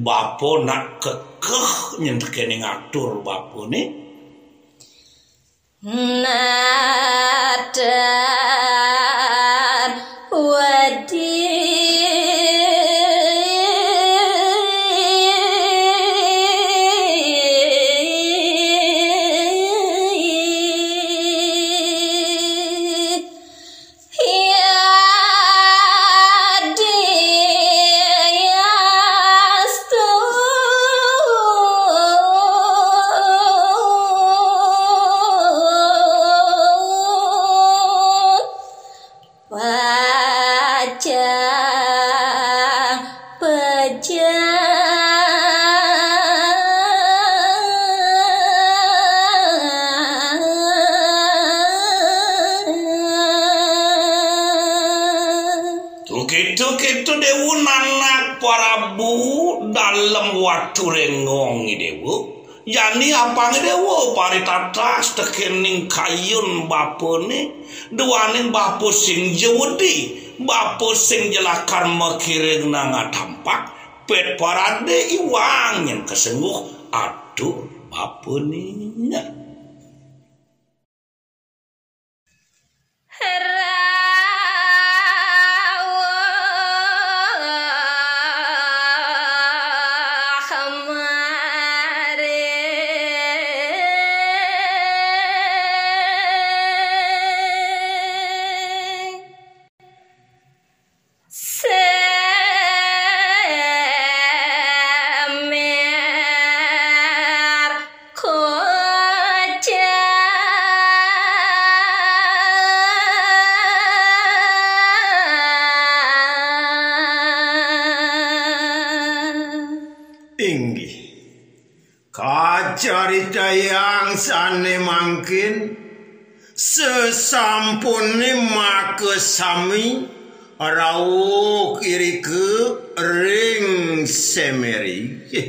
bapo nak kekeh nyentekene ngatur bapone. Nadan wadi Paritatas tekening kayun bapone. Duaning bapo sing jewedi. Bapo sing jelakar mekiring nanga tampak. Pet parade iwang yang kesengguh atur bapone. Sesampune make sami rawuh kiri ke ring semeri. Eh,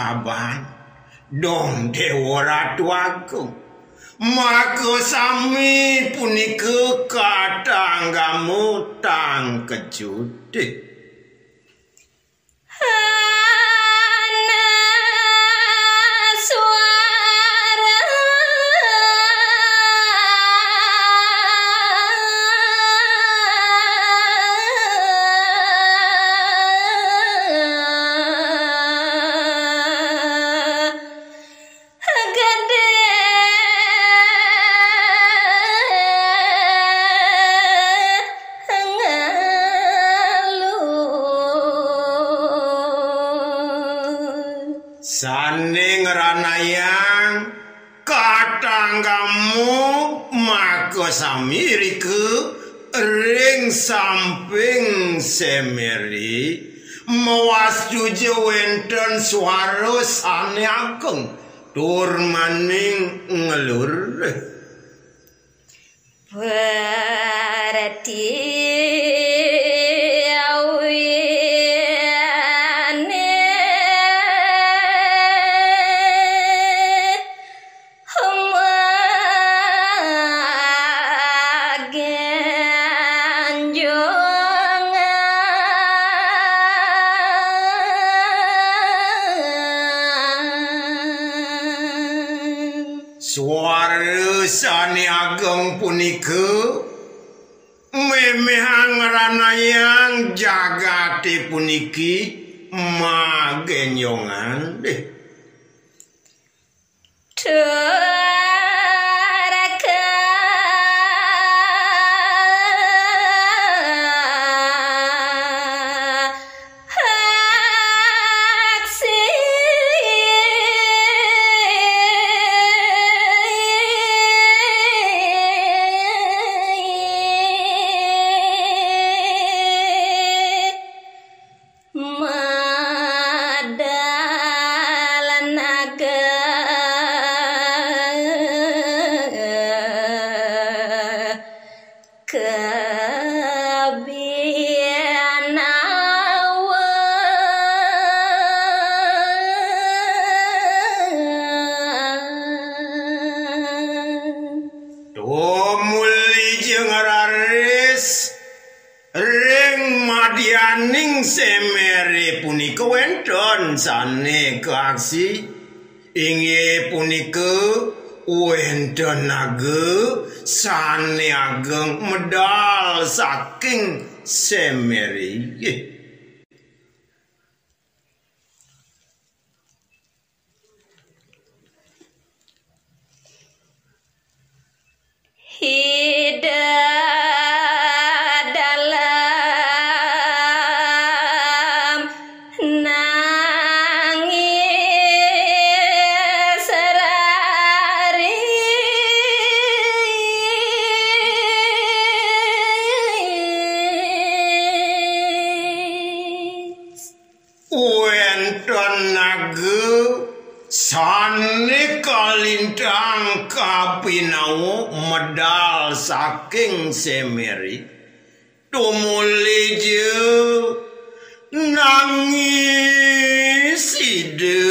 kaban dong dewa ratu agung. Maka sami punika katanggamu tang kejude wenten swara sane ageng. Tur maning Berarti puniki magenyongan deh. Madalanaga wonten sane keaksi inggih punika wonten naga sane ageng medal saking semere nggih saking semeri tumuli je nangis ide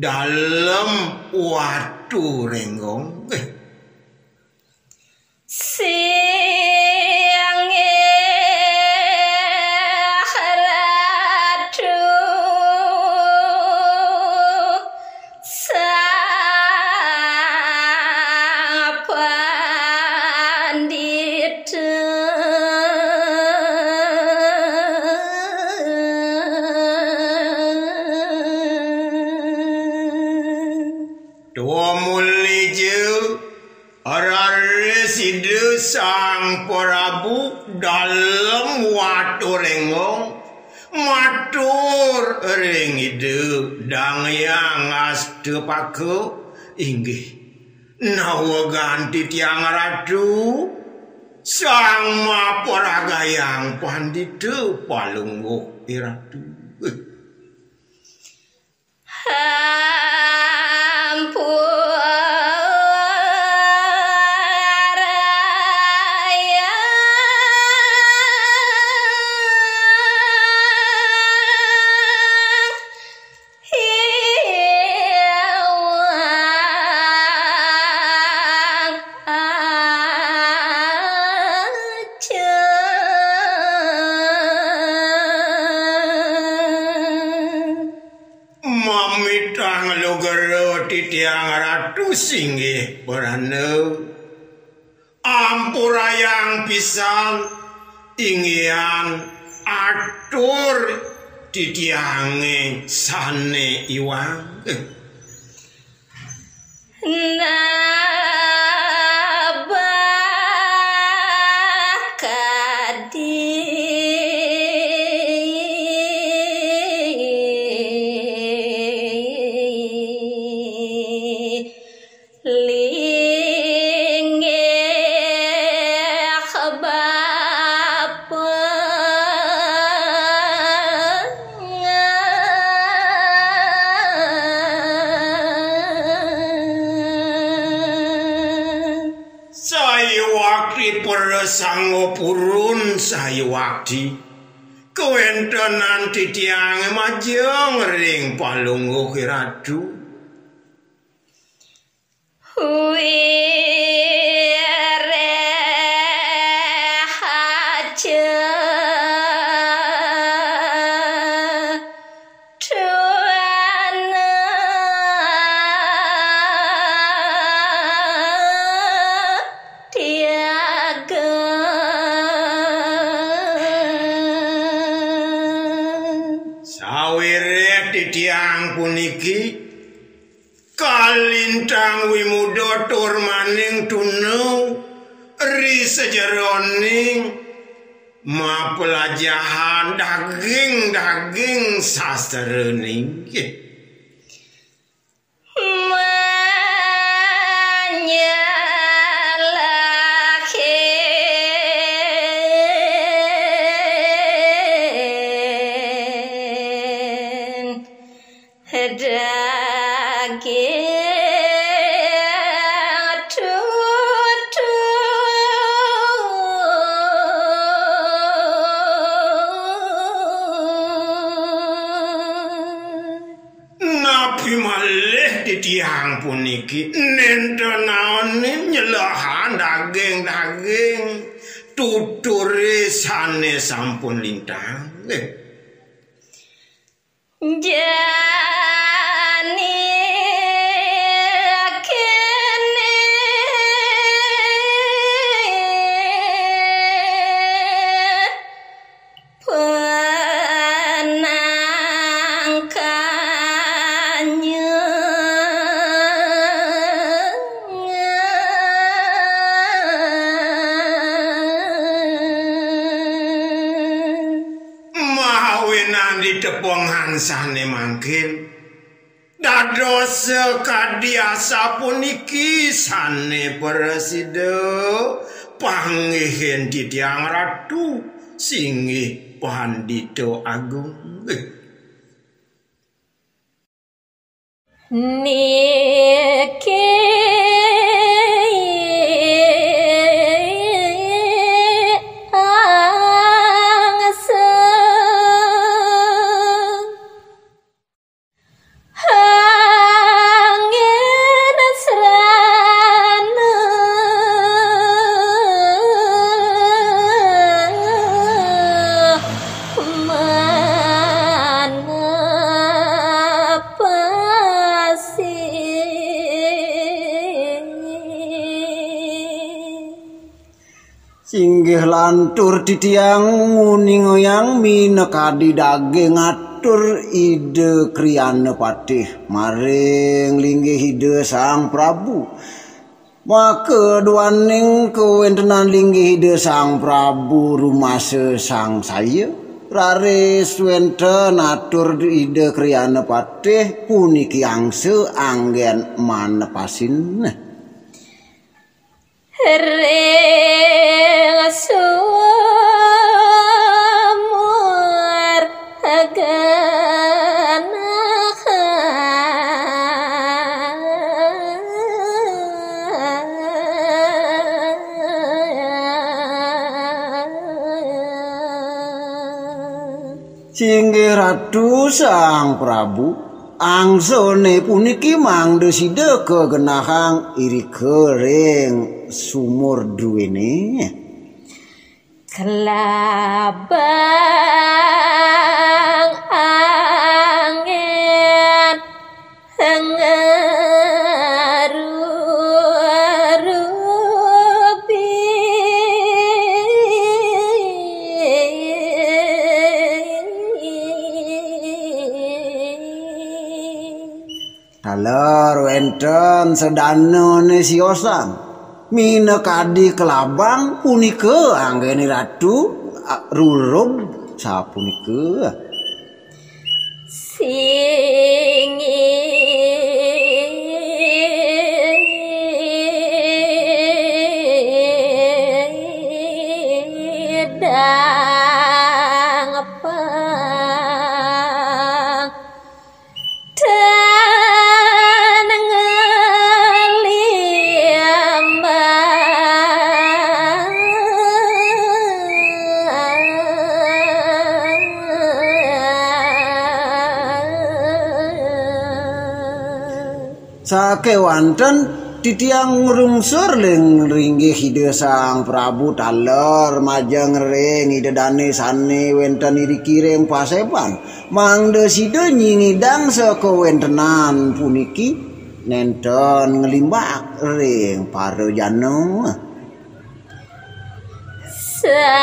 dalam watu renggong. Eh, Siange ring ide dang yang paku inggih. Nawa ganti tiang ratu sang mapuraga yang panditu palunggu iratu Ampun singgih berane ampurayang pisan inggian atur titiange sane iwang. Eh, sayuwakti kewentenan titiang majeng ring palungguh ratu jahan daging daging sastra ningih sampun lintang. Eh, Jani Kadiasa puniki sane preside. Pangihin titiang ratu? Singih pandito agung. Niki Lantur titiang nguning ngoyang minekadi daging ngatur ide kriyane patih maring linggih ide sang Prabu. Maka duaning kewentenan linggih ide sang Prabu rumase sang saya. Raris wenten atur ide kriyane patih puniki angse anggen manepasin. Ring Singgih ratu sang Prabu angsone puniki mangdeside kegenahang iri kering sumur duwene. Kelabang angin ngerubi daler wenten sedanone siosan minekadi kelabang punika anggene ratu a- rurum sapunika sakewanten titiang rungsur ling ringgih ide sang Prabu taler majeng ring ide dane sane wenten iri kiring pasepan. Mangde side nyingidang sakewentenan puniki nenten ngelimbak ring pare jano Sapunika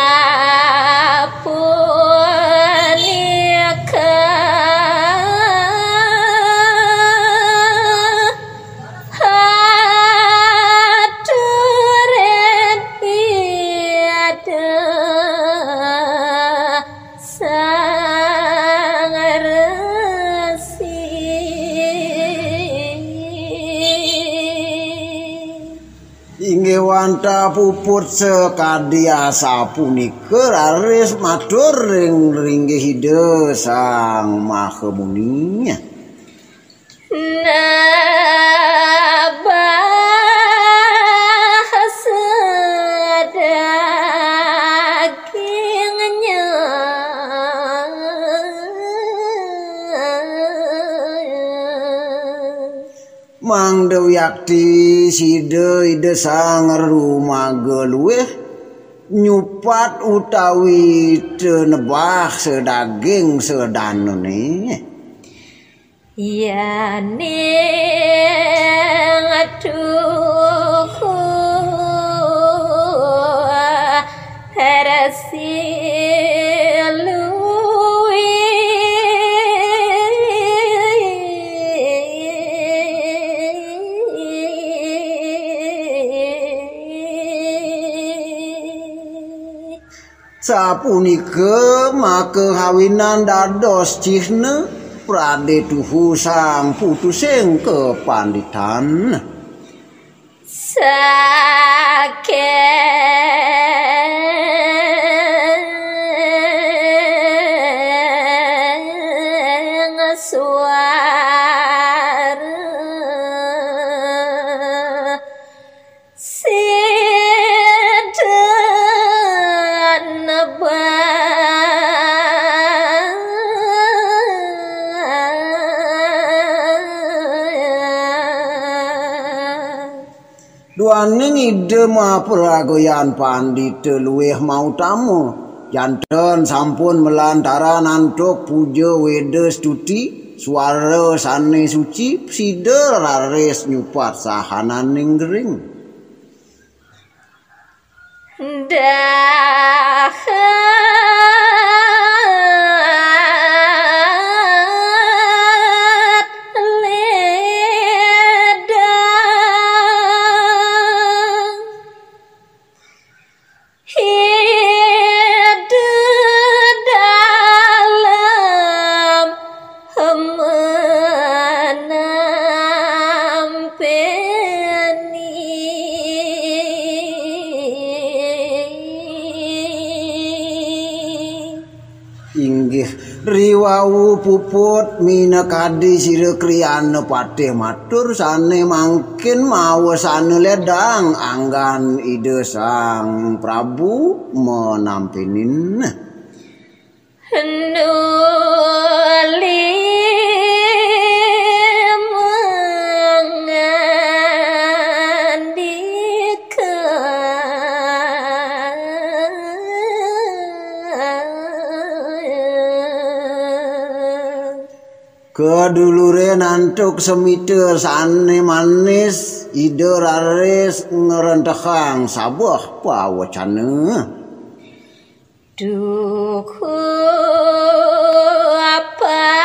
Wanta puput sekadiasa punika raris matur ring ringgih ide sang Mahamuni. Nabah Mang Dewyakti side ide sang rumaga luweh nyupat utawi tenebah sedaging sedanune. Ya ning tuku Sapunika makahawinan dados cihne prade tuhu sang putusing kepanditan. Saking suara Duaning ide ma pragoyan pandita luweh mau tamu. Janten sampun melantara nantuk puja weda stuti suara sane suci sida raris nyupat sahananing gering. Dahat riwau puput minakadi sira kriyana patih matur sane mangkin mawa sane ledang anggan ide sang Prabu menampinin. Nuli Kedulure nantuk semite sane manis ide raris ngerentehang sabuh pawacana. Duku apaman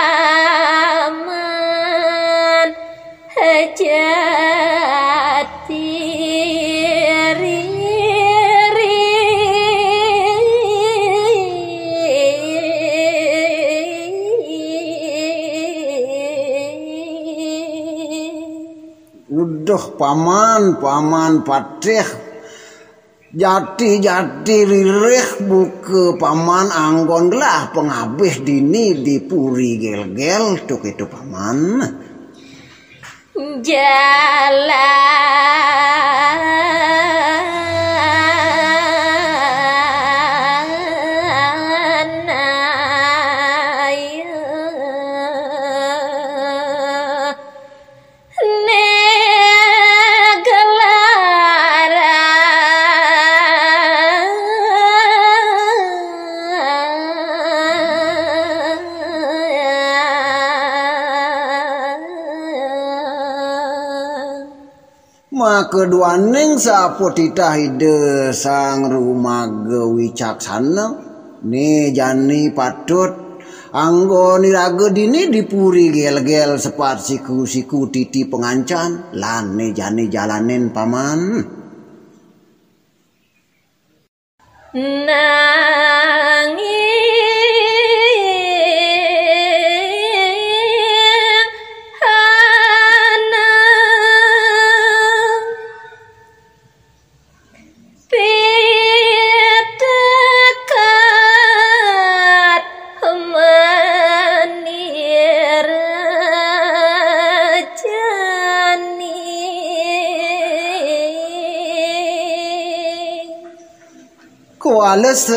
jati Udah paman, paman patih Jati-jati ririh buke paman anggon gelah pengabih dini di puri gel-gel tuk itu paman. Jalan maka duaning sapo titah ide sang rumaga wicaksana. Ne jani patut anggo niraga dini dipuri gel-gel sepat siku-siku titi pengancan. Lan ne jani jalanin paman. Nanging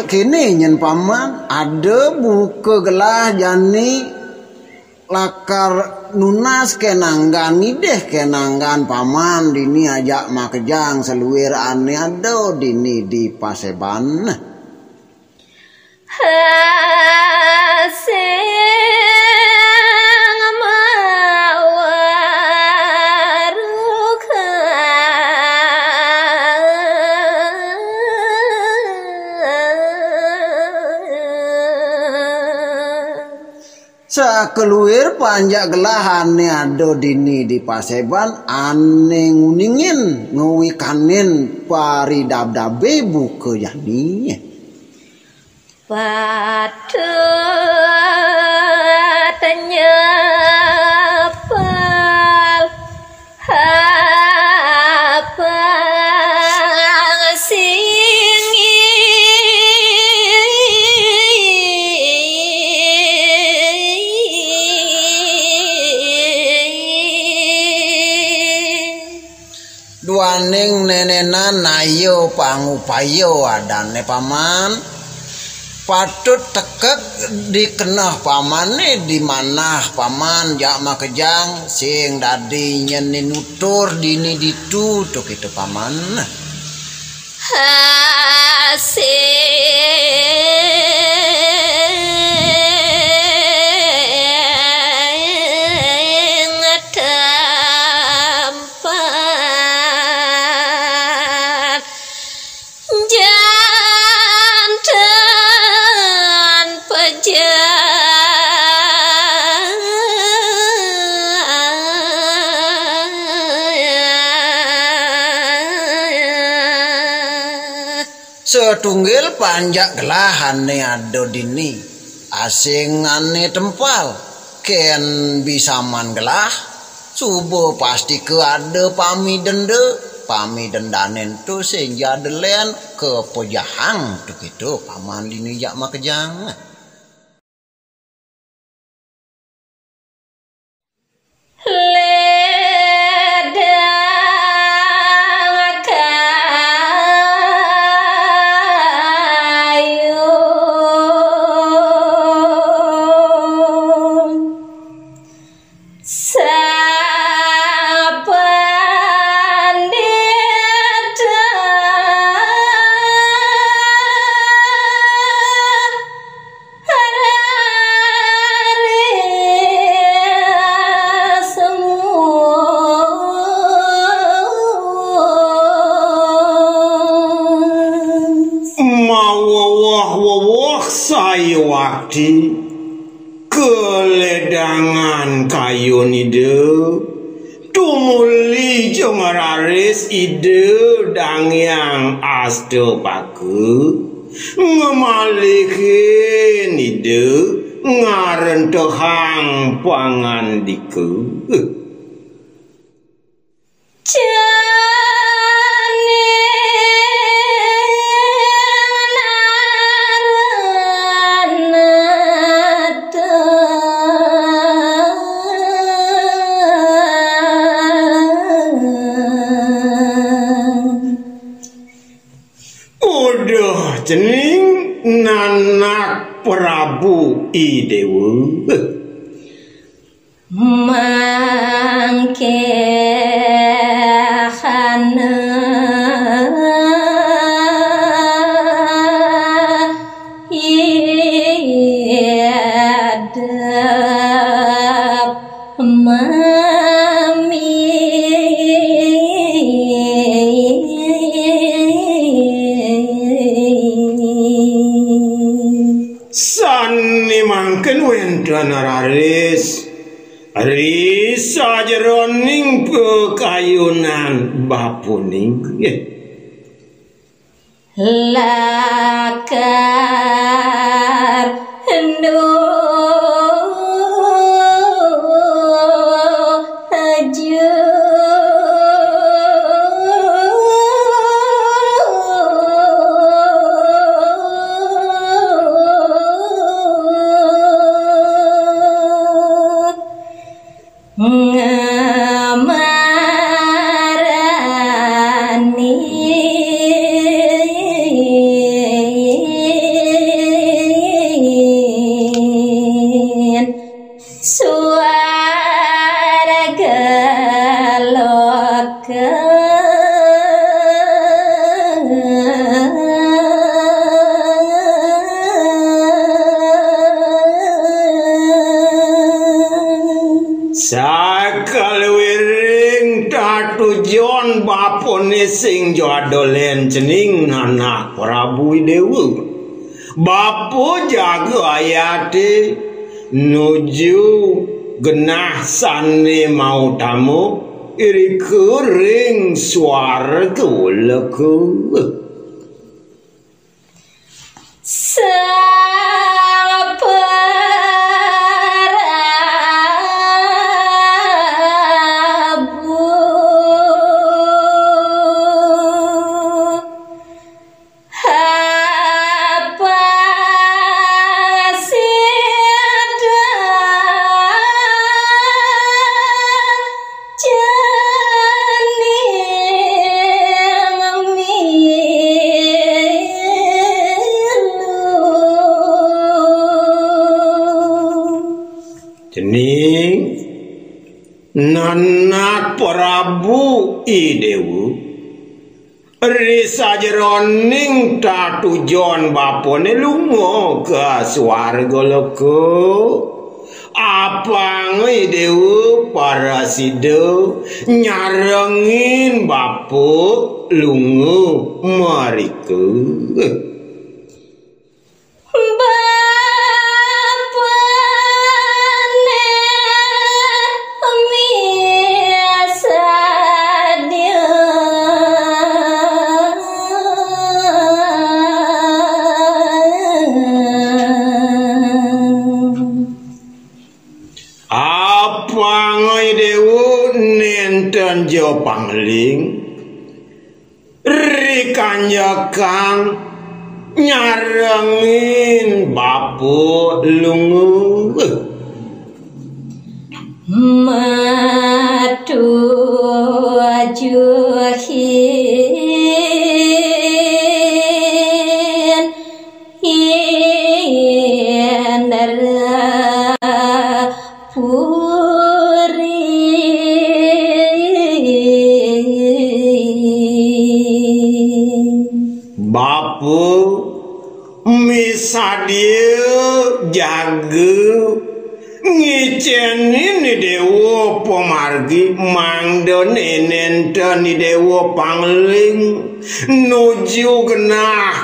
kini nyen paman ada buka gelah jani lakar nunas kenanggan ngideh kenanggan paman. Dini ajak makejang seluir ane ada dini di paseban. Hasing Sakeluir panjak gelah ane ada dini di paseban ane nguningin ngewikanin pari dab-dabe buka jani Patut nayo pangupayo adane paman. Patut tekek dikenah pamane di manah paman. Jak makejang sing dadi nyenin nutur dini ditu tuk itu paman. Hasing setunggil panjak gelahane ado dini asing ane tempal. Ken bisaman gelah. Subuh pasti ke ada pami dende pami dendanen tu sing jadelen ke pojahang tu gitu. Paman dini jak makejang Ledang genah sane mau tamu iri kering suara leku. Tatujon bapone lunga ke swarga loko apa idewu para sido nyarengin bapu lunga mariku Rikanyakan nyarengin bapu lungu dewa pangling nuju genah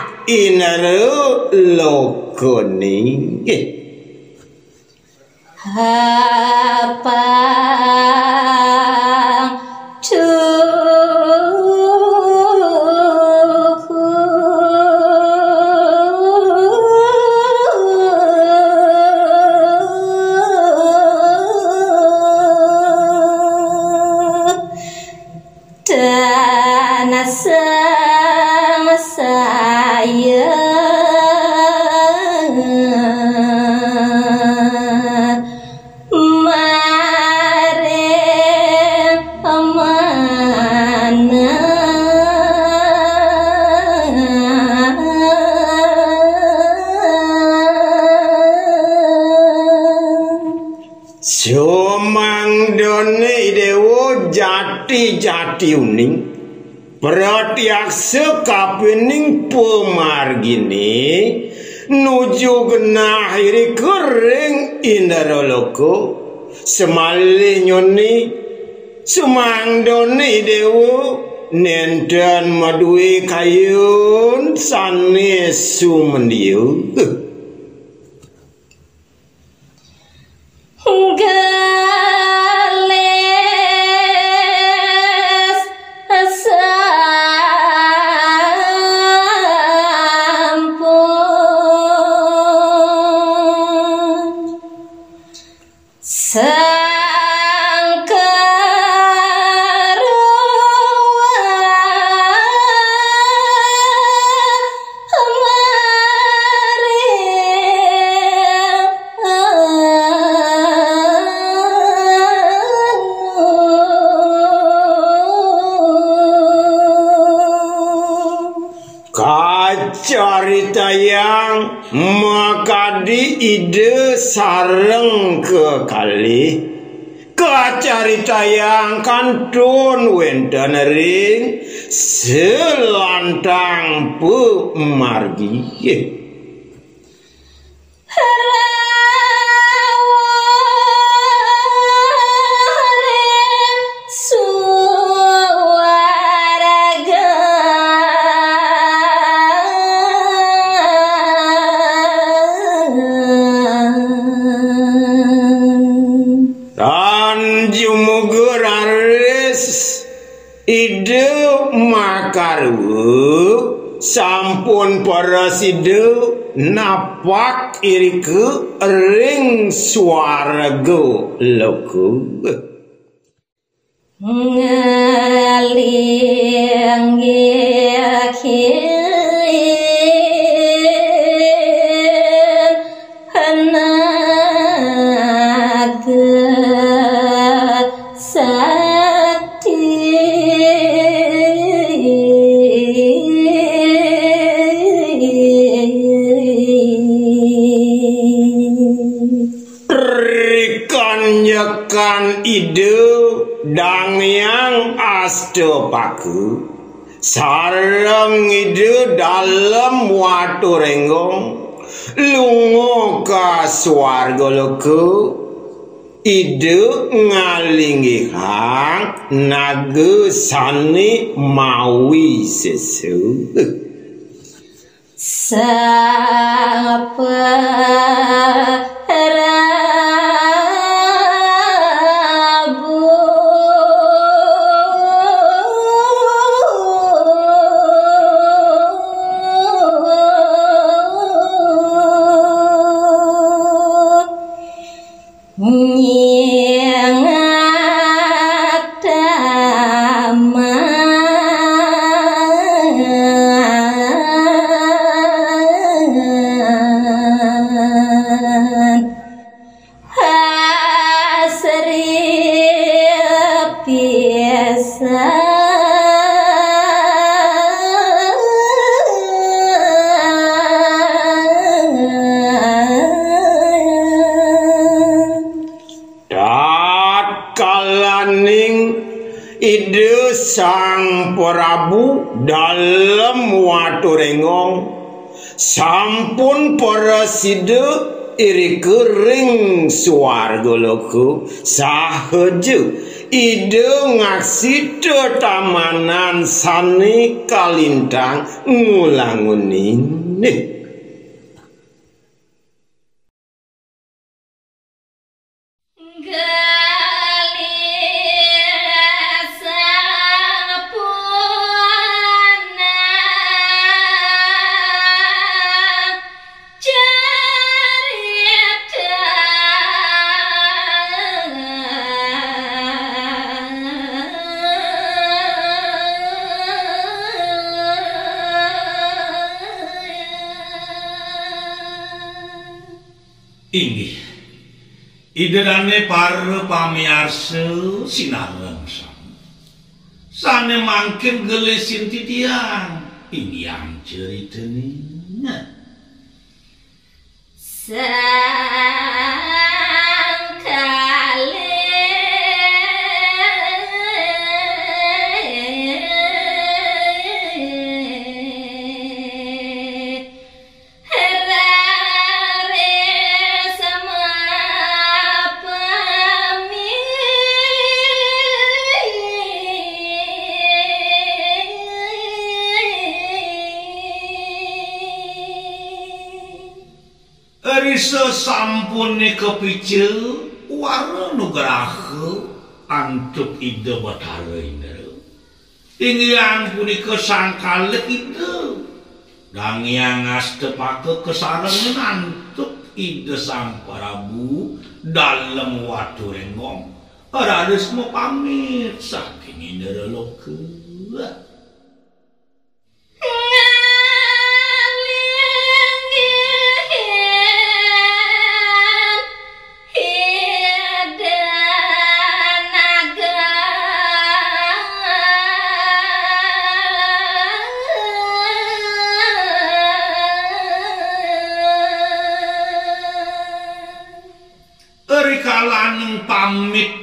lokoni eh. apa semali nyoni sumang done dewo nenten madui kayun sane sumendiu kantun wenten ring selantang pemargi sampun para sida napak iriku ring swarga loko ngaling yakin paku sareng ide dalam watu renggong lungo ka swarga loko ngalingi hang naga sani mawi sesu. Sang ide sang Prabu dalam watu rengong sampun para sida iri kering swarga loko. Sahaja ide ngaksi tamanan sani kalintang ngulangun Inggih. Idene para pamiarsa sinareng sam. Sane mangkin gelesin titiang. Ingyang ceritanya. Risa sampune kepicil warna nugraha antuk ide batara indra. Ingyan punika sangkalek ide. Dangyang astepake kesarengan antuk ide sang Prabu dalem watu renggong. Rades mo pamit saking indra loka.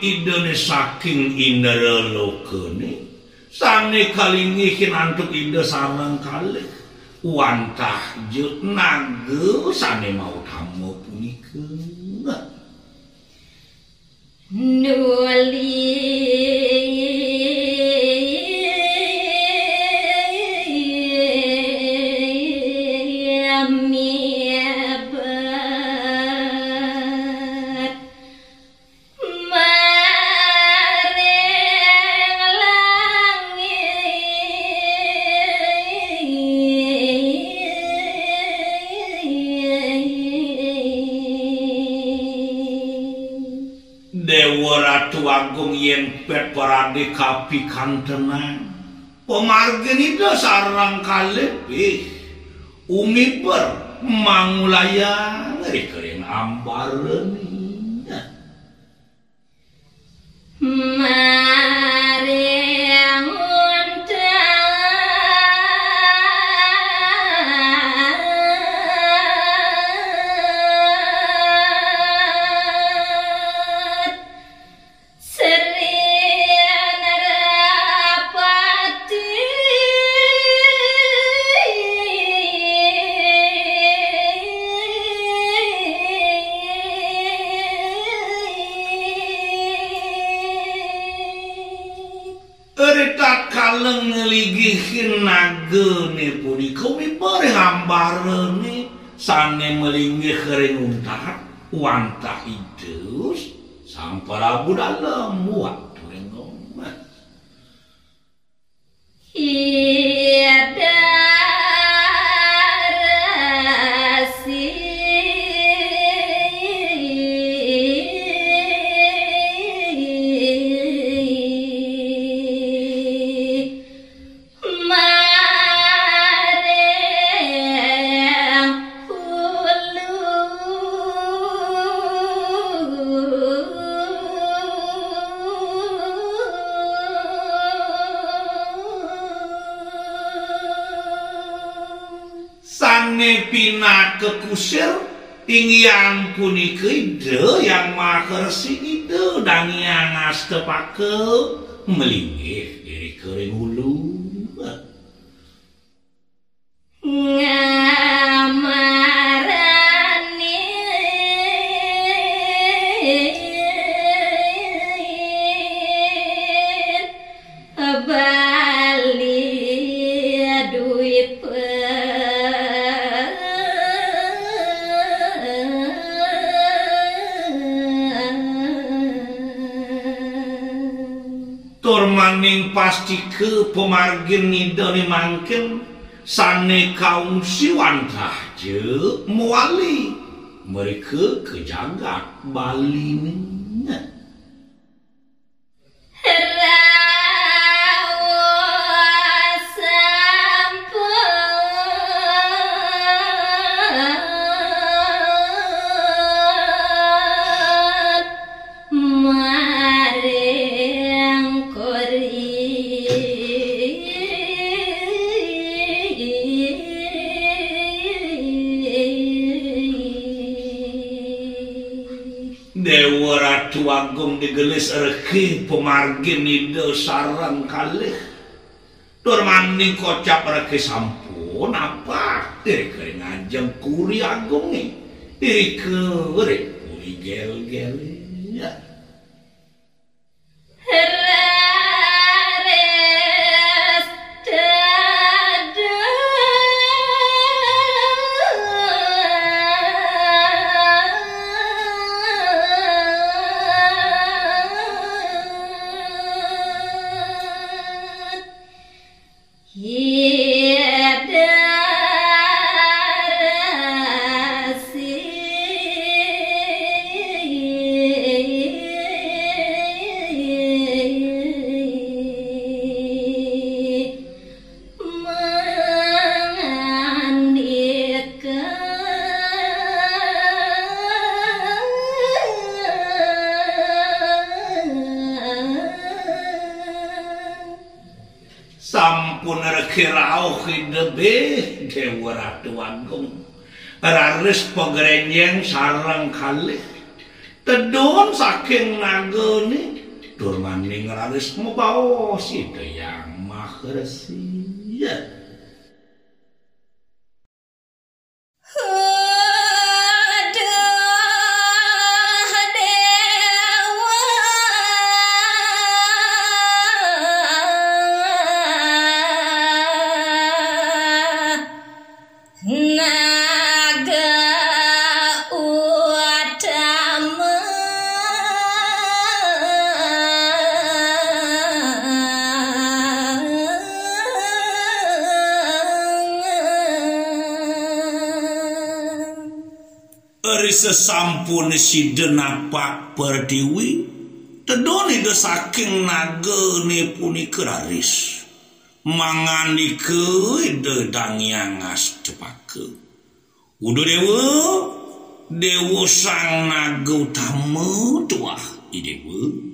Idene saking indra lokene sane kalingihin antuk ide sarang kalih. Wantah je nage sane mau tamu punika. Nuli parade kapi kantenang pemargin itu sarang kalih eh umiber mangulaya ngeri kering ambareune sane melinggih kering untat wantah idus sang Prabu dalem waktu engom Hidarasi kusir ingyan punika ide yang makersi ide dan yang astepake melinggih diri kering hulu ke pemargin nidani mangkin sane kaum siwantah je muali. Mereka ke jagat digelis reki pemargin ide sarang kalih. Tur maning kocap reki sampun apa diri kering ajeng kuri agung ni diri kering kalih. Tedon saking nagone dur maning raris mabawa si yang mahresi sesampun si denapa pertiwi tedoni saking nagene puni keraris mangan dike dedang yang ngas cepake. Udah dewa dewa sang naga utama tuah idewa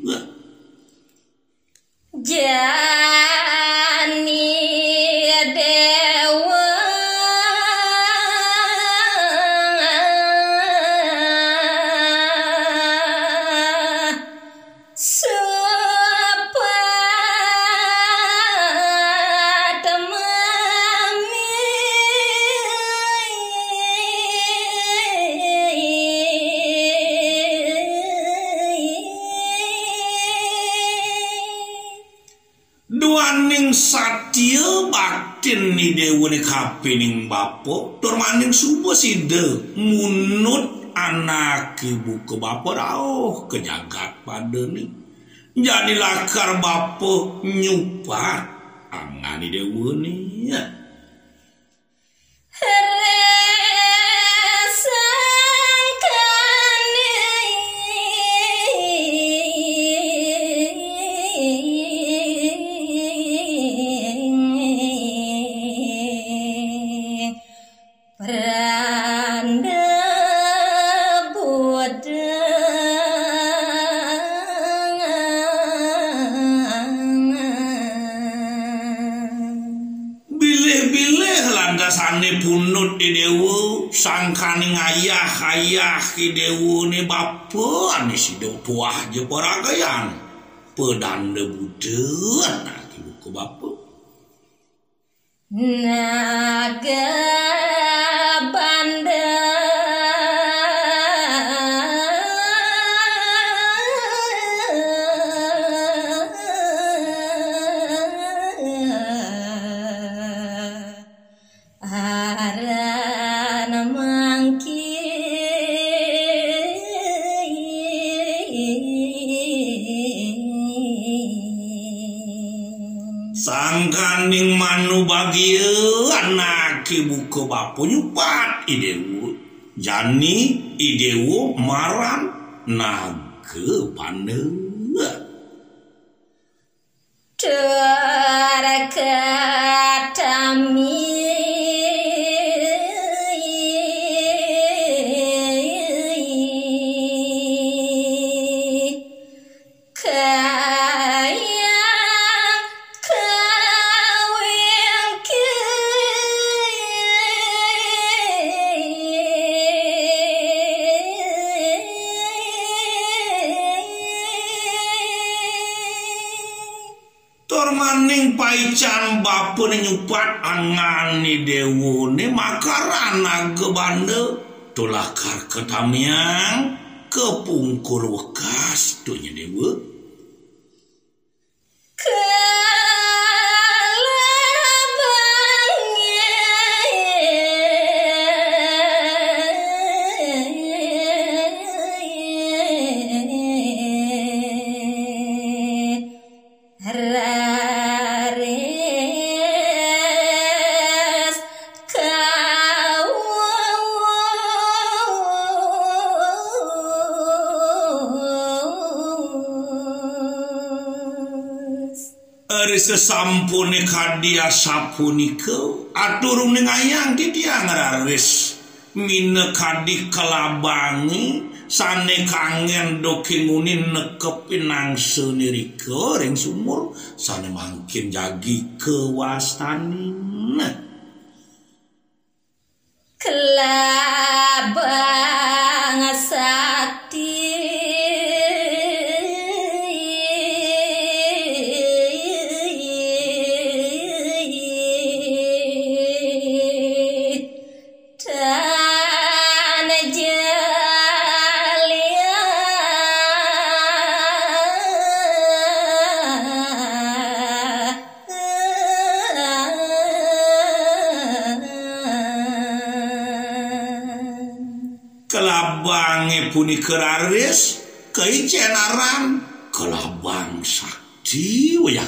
munut anak ibu ke Bapak oh kejagat pada nih jadi lakar Bapak nyupat. Angani dewa nih ayah Kideune bapean si puah je peragayan pedan de ah, budeun nah, ku bape. Nah, anak ki buku bapa nyupat i dewa jani i dewa maran naga panda minha sesampune kadia sapunika aturung ning ayang di dia ngararis mine kadi kelabangi sane kangen doki muni nekepin nang senirika ring sumur. Sane mangkin jagi kewastanin kelabang sakti dikeraris keicenaran kela bangsa jiwa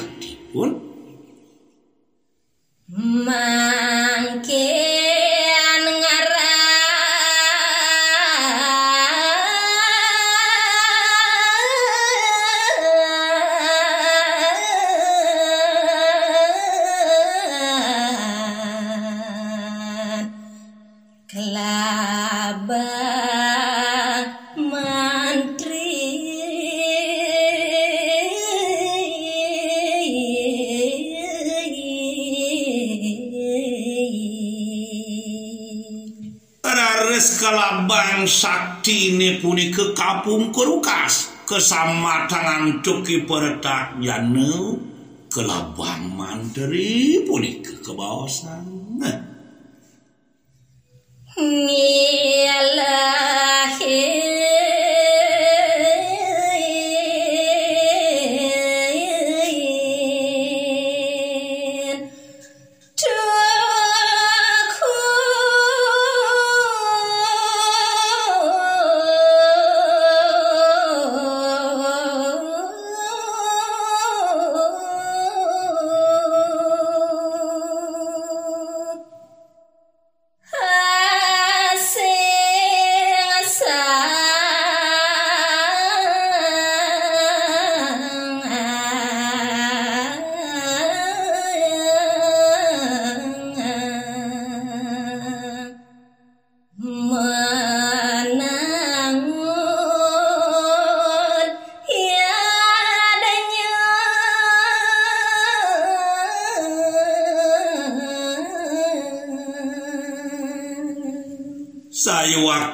apum kerukas kesama tangan cuki peretak janu kelabang manteri punika ke bawah sana.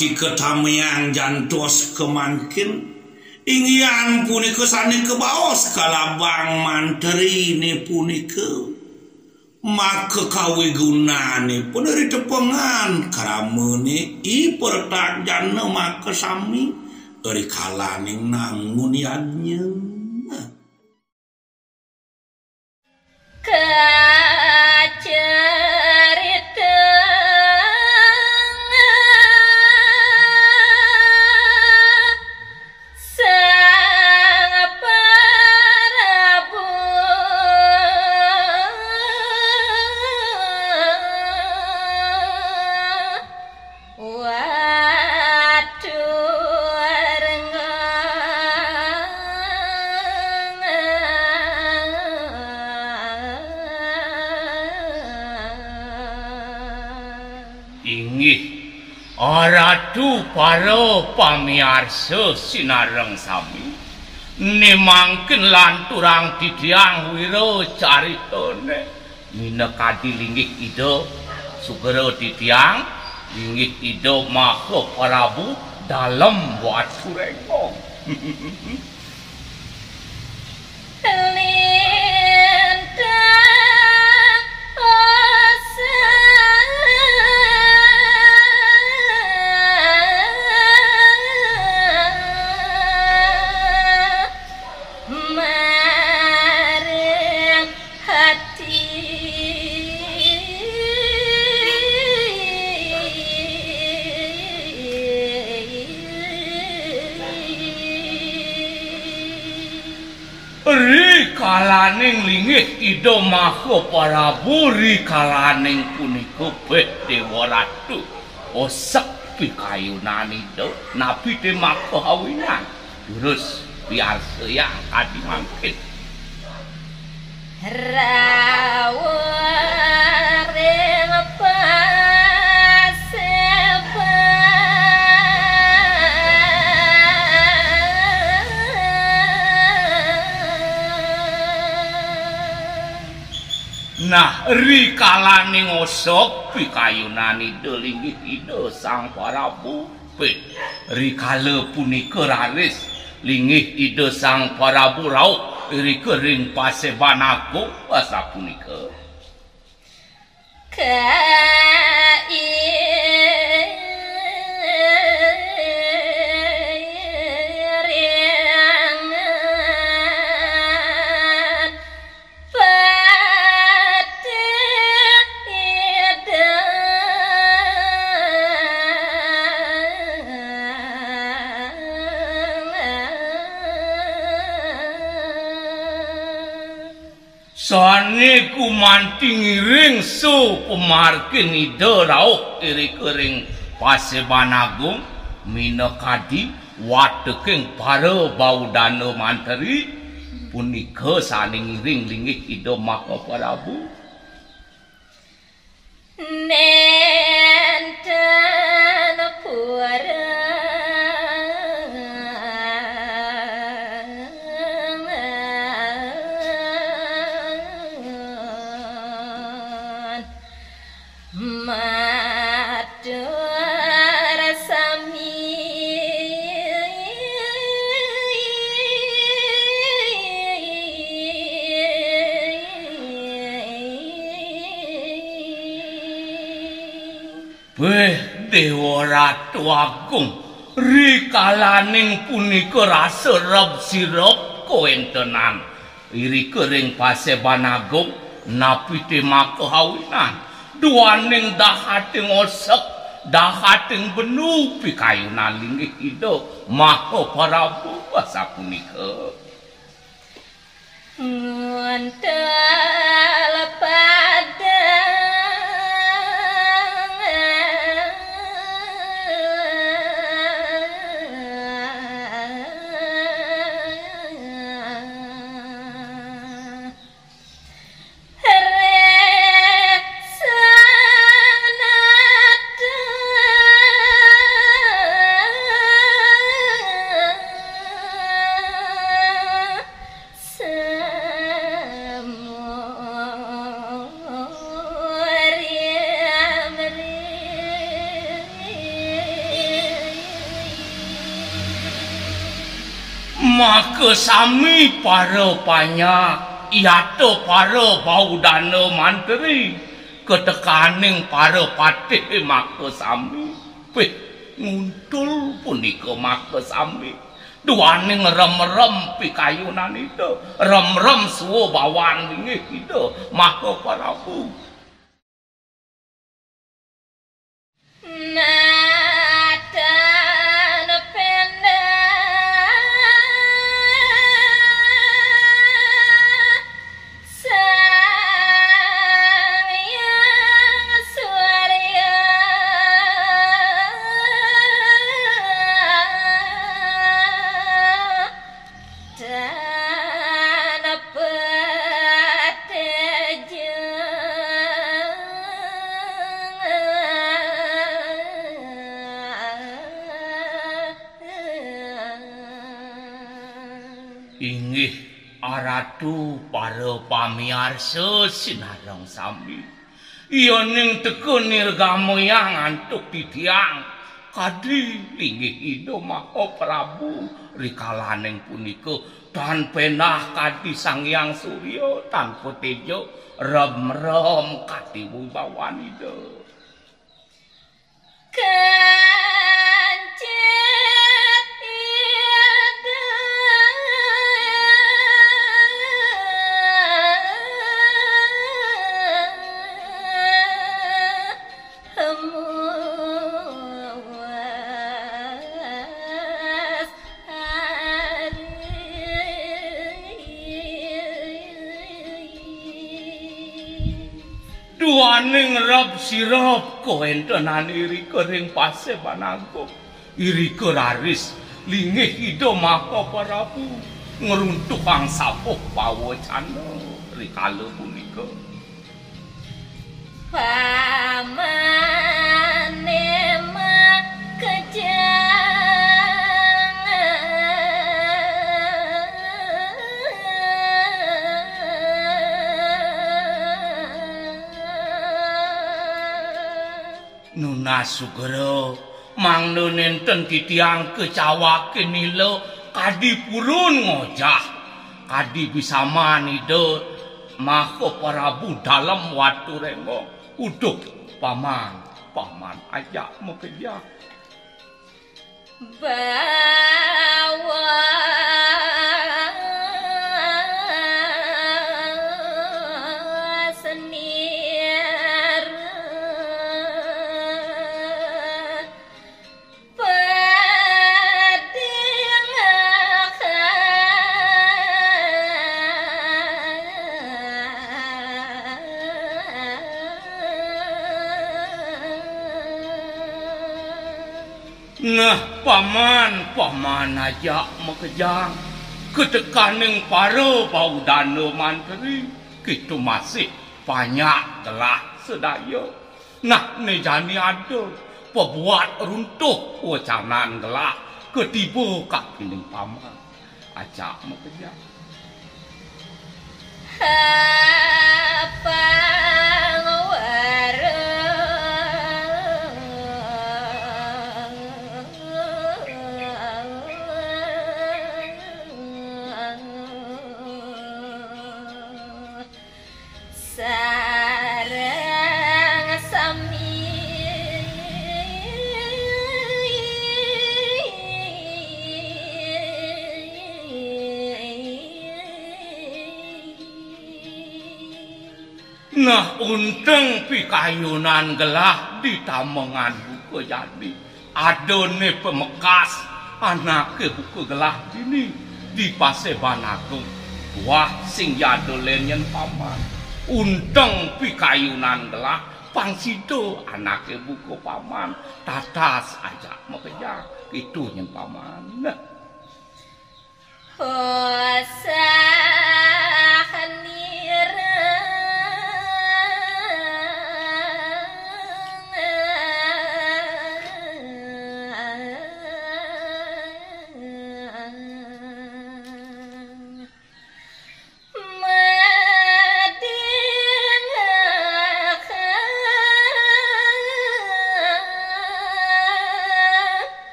Saya waktu ketamian jantos kemangkin ingin punika sani kebaos kalabang manteri ini punika maka kawigunane pun dari tepengan karamene i pertak jana maka sami dari kalaning nangun yadnya. Kecerita para pamiarsa sinareng sami. Nemangken lanturang didiang wira caritane minekadi linggih ida sugera didiang linggih ida maha prabu dalem watu rengkong Ida maha prabu rikalaning punika beh dewa ratu. Osek pikayunanida nabi de maha awinan terus biar saya adi mangkin Rawaring Nah, rikalaning osok pikayunani delinggih ida sang Prabu. Pe, rikala punika raris linggih ida sang Prabu rauh rika ring paseban aku asa punika. Kairangan Sane ku manting su pemarkin ida rauh iri kering paseban agung mina wateking para bau dana manteri punika saning ring linggih ida maka prabu Nenten puran Ratu Agung, rikalaning punika rasa rep sirop koentenan. Iri kering paseban agung, napi tema kehawinan. Duaning dahating osek, dahating benu pikayunan linggih ida, maha parabu basa punika. Nguntel padang Maka sami para panya Iato para baudana manteri Ketekaning para patih maka sami. Peh nguntul punika maka sami. Duaning rem-rem pikayunan itu. Rem-rem suwa bawan linggih itu. Maka parabu para pamiarsa sinarang sami. Iya ning teka nirgamo yang antuk titiang. Kadi inggih ida maha Prabu rikalaning punika tan penah kadi Sang Hyang Surya tanpa tejo rem-rem kadi wibawan ida. Sirop koentenan iri kering paseban agung. Iri keraris linggih ida maka Prabu ngruntuhang sapuh pawacana rikala punika. Pamane Sugro mangno nenten titiang kecawake nila kadi purun ngojah. Kadi bisa manida. Maka Prabu dalam watu rengo uduh paman. Paman ajak mekejah bawa Nah, paman, paman aja makejang. Ketekaning para bau dana mantri, kita masih banyak telah sedaya. Nah, ni jani ada pebuat runtuh wacanan gelak ketiba kaki ning paman. Ajak makejang. Apa Nah, unteng pikayunan gelah di tamengan buku jadi. Ada ne pemekas anak ke buku gelah ini di Paseban Agung. Wah, sing yado lenyen paman. Unteng pikayunan gelah pangsido anak ke buku paman. Tatas aja makejak. Itu nyen paman. Nah. Nah,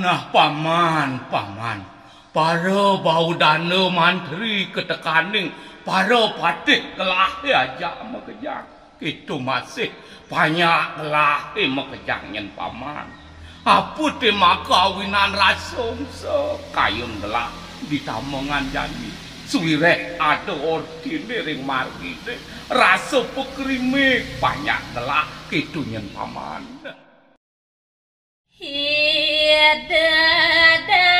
nah paman, paman. Para bau dana mantri ketekaning para patih kelah aja makejang. Itu masih banyak kelah makejang nyen paman. Apa te makawinan rasong se kayun gelah di tamongan jani. Suwirek ada ordine ring margine. Rasa pekrime banyak gelah kitu nyen paman. Hiadadang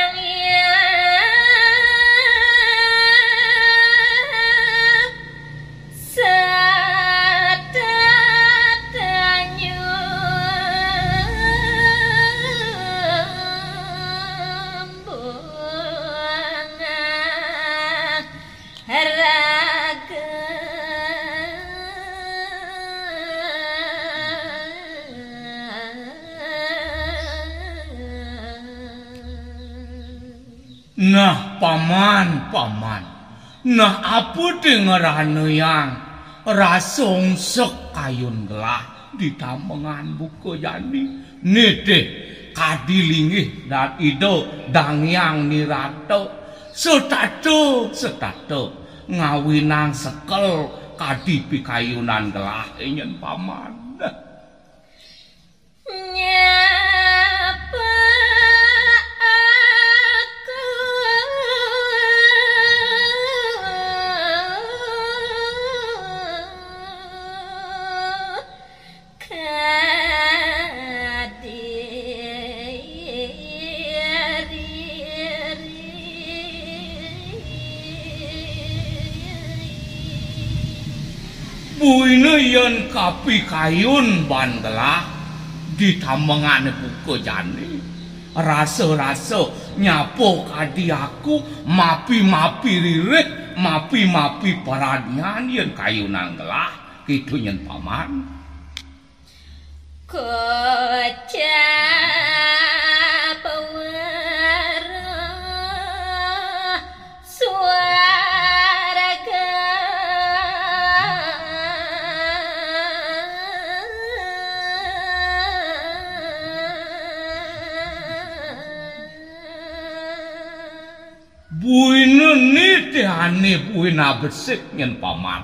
Nah, paman, paman. Nah, apa dengarane yang rasong sekayun gelah di tamengan buku kadilingih dan ido dangyang nirato. Setato, setato. Ngawinang sekel kadi pikayunan gelah ingin paman. Yen kapi kayun bandelah di tamengane buku jani. Rasa-rasa nyapo kadi aku mapi-mapi ririh, mapi-mapi paradian yen kayunan gelah. Kitu yen paman. Kocap Buine nite ane buina besik yen paman.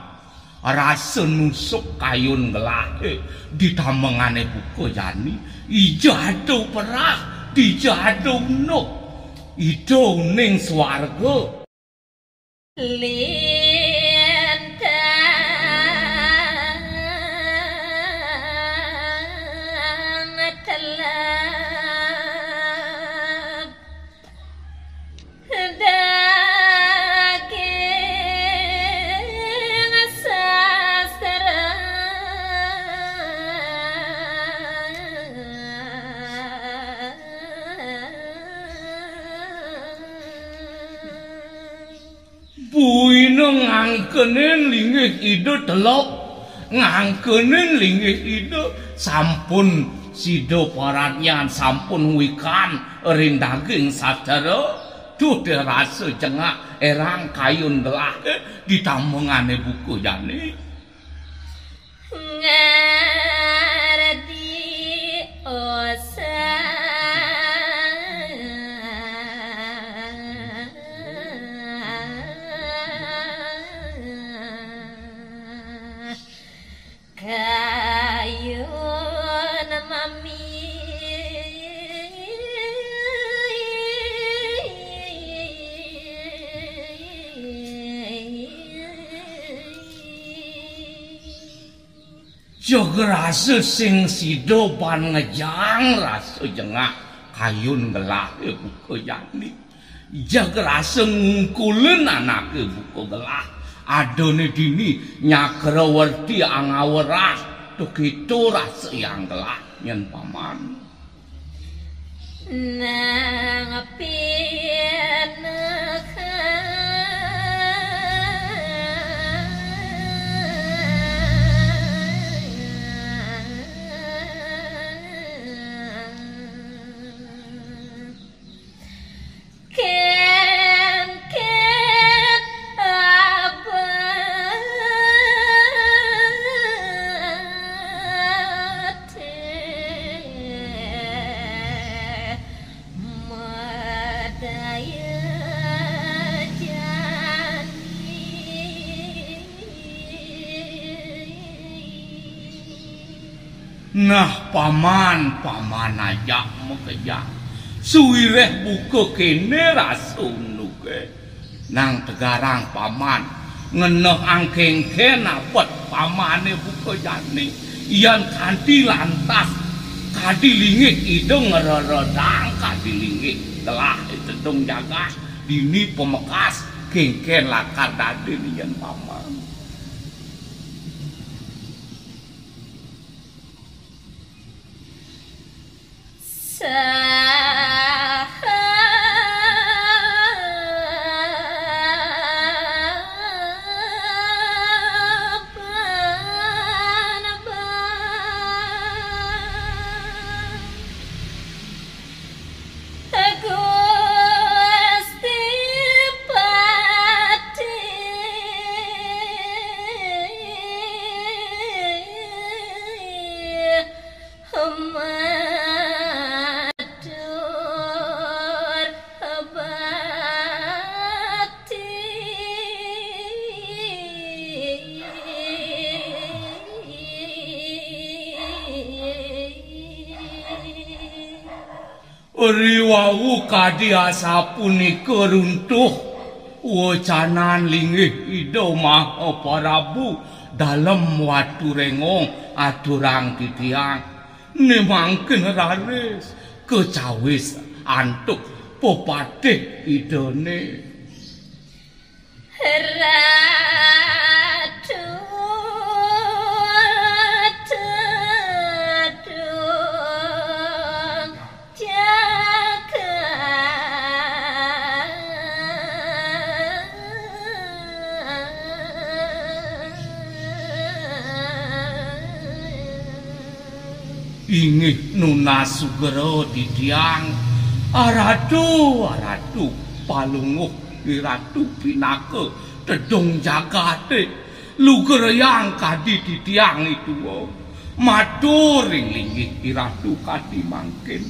Rasa nusuk kayun gelahe di tamengane buku jani. Ijado perah, dijado no. Ido ning swarga. Lintang ngangkenen linggih ide telok ngangkenen linggih ide sampun sido paratnyan sampun wikan ring daging sadara duh rasa cengak erang kayun delah ditamungane buku jane. Ngardi osa Jog rasa sing sido pan ngejang rasa jengak kayun gelah ke buku yani. Jag rasa ngungkulen anak ke gelah. Adone dini nyakra werti angaweras. Tuk itu rasa yang gelah nyen paman. nang Ken Nah paman, paman aja mekeja. Suwireh buka kene rasunuke. Nang tegarang paman. Ngenoh angkeng kena buat pamane buka jani. Iyan kanti lantas. Kadi lingit idung ngerodang kadi lingit. Telah itu dong jaga. Dini pemekas kengken lakar dadin iyan paman. Gusti Riwawu kadi asapunika runtuh wacanan linggih ida maha parabu dalem watu rengong aturang titiang. Nemangken raris kecawis antuk pepatih idane Ratu Ingih nuna sugero didiang. Aratu aratu palunguh di ratu pinake tedung jagate lugereyang kadi didiang itu oh. matur ing linggih di ratu kadi mangkin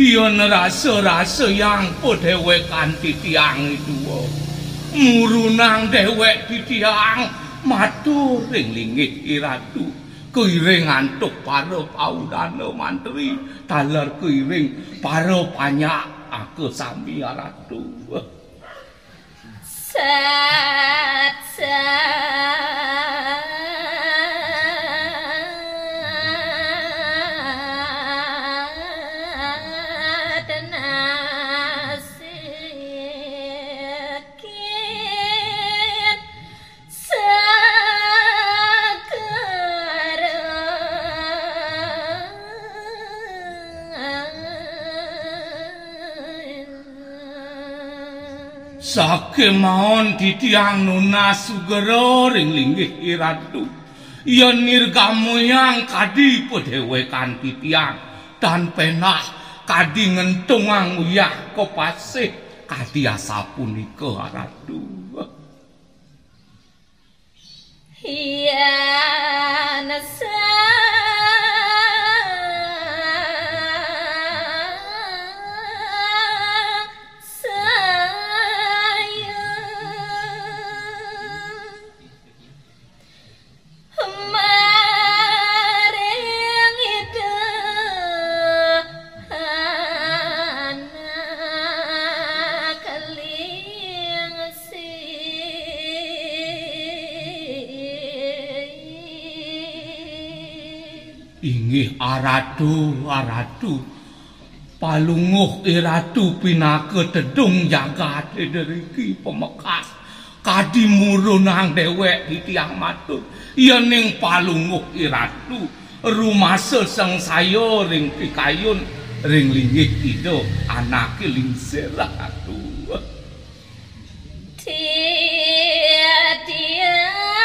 mangkin Iyon rasa-rasa yang po dewek kanti tiang oh. Murunang dewek di tiang Matur ring linggih iratu Kuiring antuk para paudana mantri Taler kuiring para panyak Aku sami aratu Sat Sake maon titiang nuna sugero ring linggih iratu. Yen nirgamu yang kadi pedewe kan titiang. Dan penah kadi ngentungang uyah kopasih kadi asapunika ratu. Ya nasa Inggih aratu aratu palunguh iratu pinake tedung jagat deriki pemekas. Kadi murunang dewek di tiang matur yen ning palunguh iratu rumase sang sayo ring pikayun ring linggih ido anake lingsir ratu Tiada Ni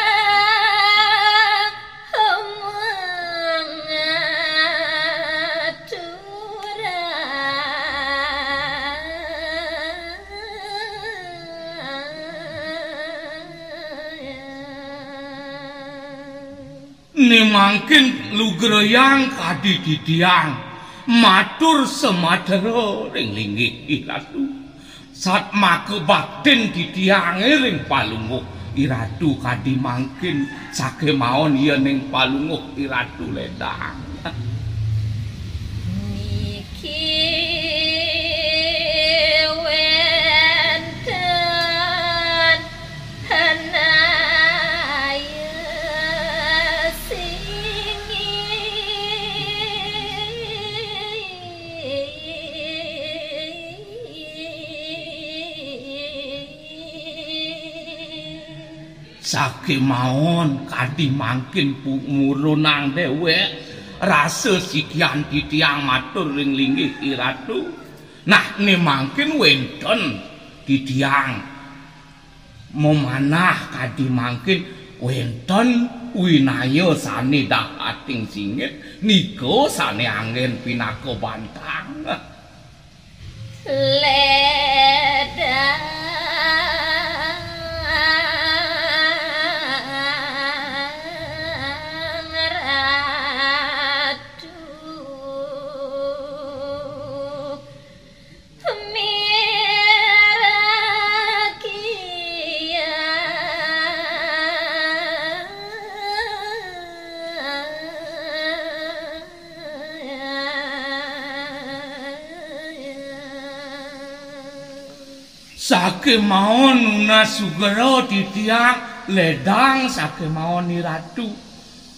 mangkin lugreyang kadi didiang matur semadero ring linggih iratu sat make baktin didiange ring palunguh iratu kadi mangkin sake maon yen ning palunguh iratu ledang sake maon kadi mangkin murunang dewek rasa sikian didiang matur ring linggih iratu nah ni mangkin wenten didiang memanah kadi mangkin wenten winaya sane dahating singit nika sane angin pinaka bantang. Ledang Sake maon nuna sugero titiang ledang sake maon ratu.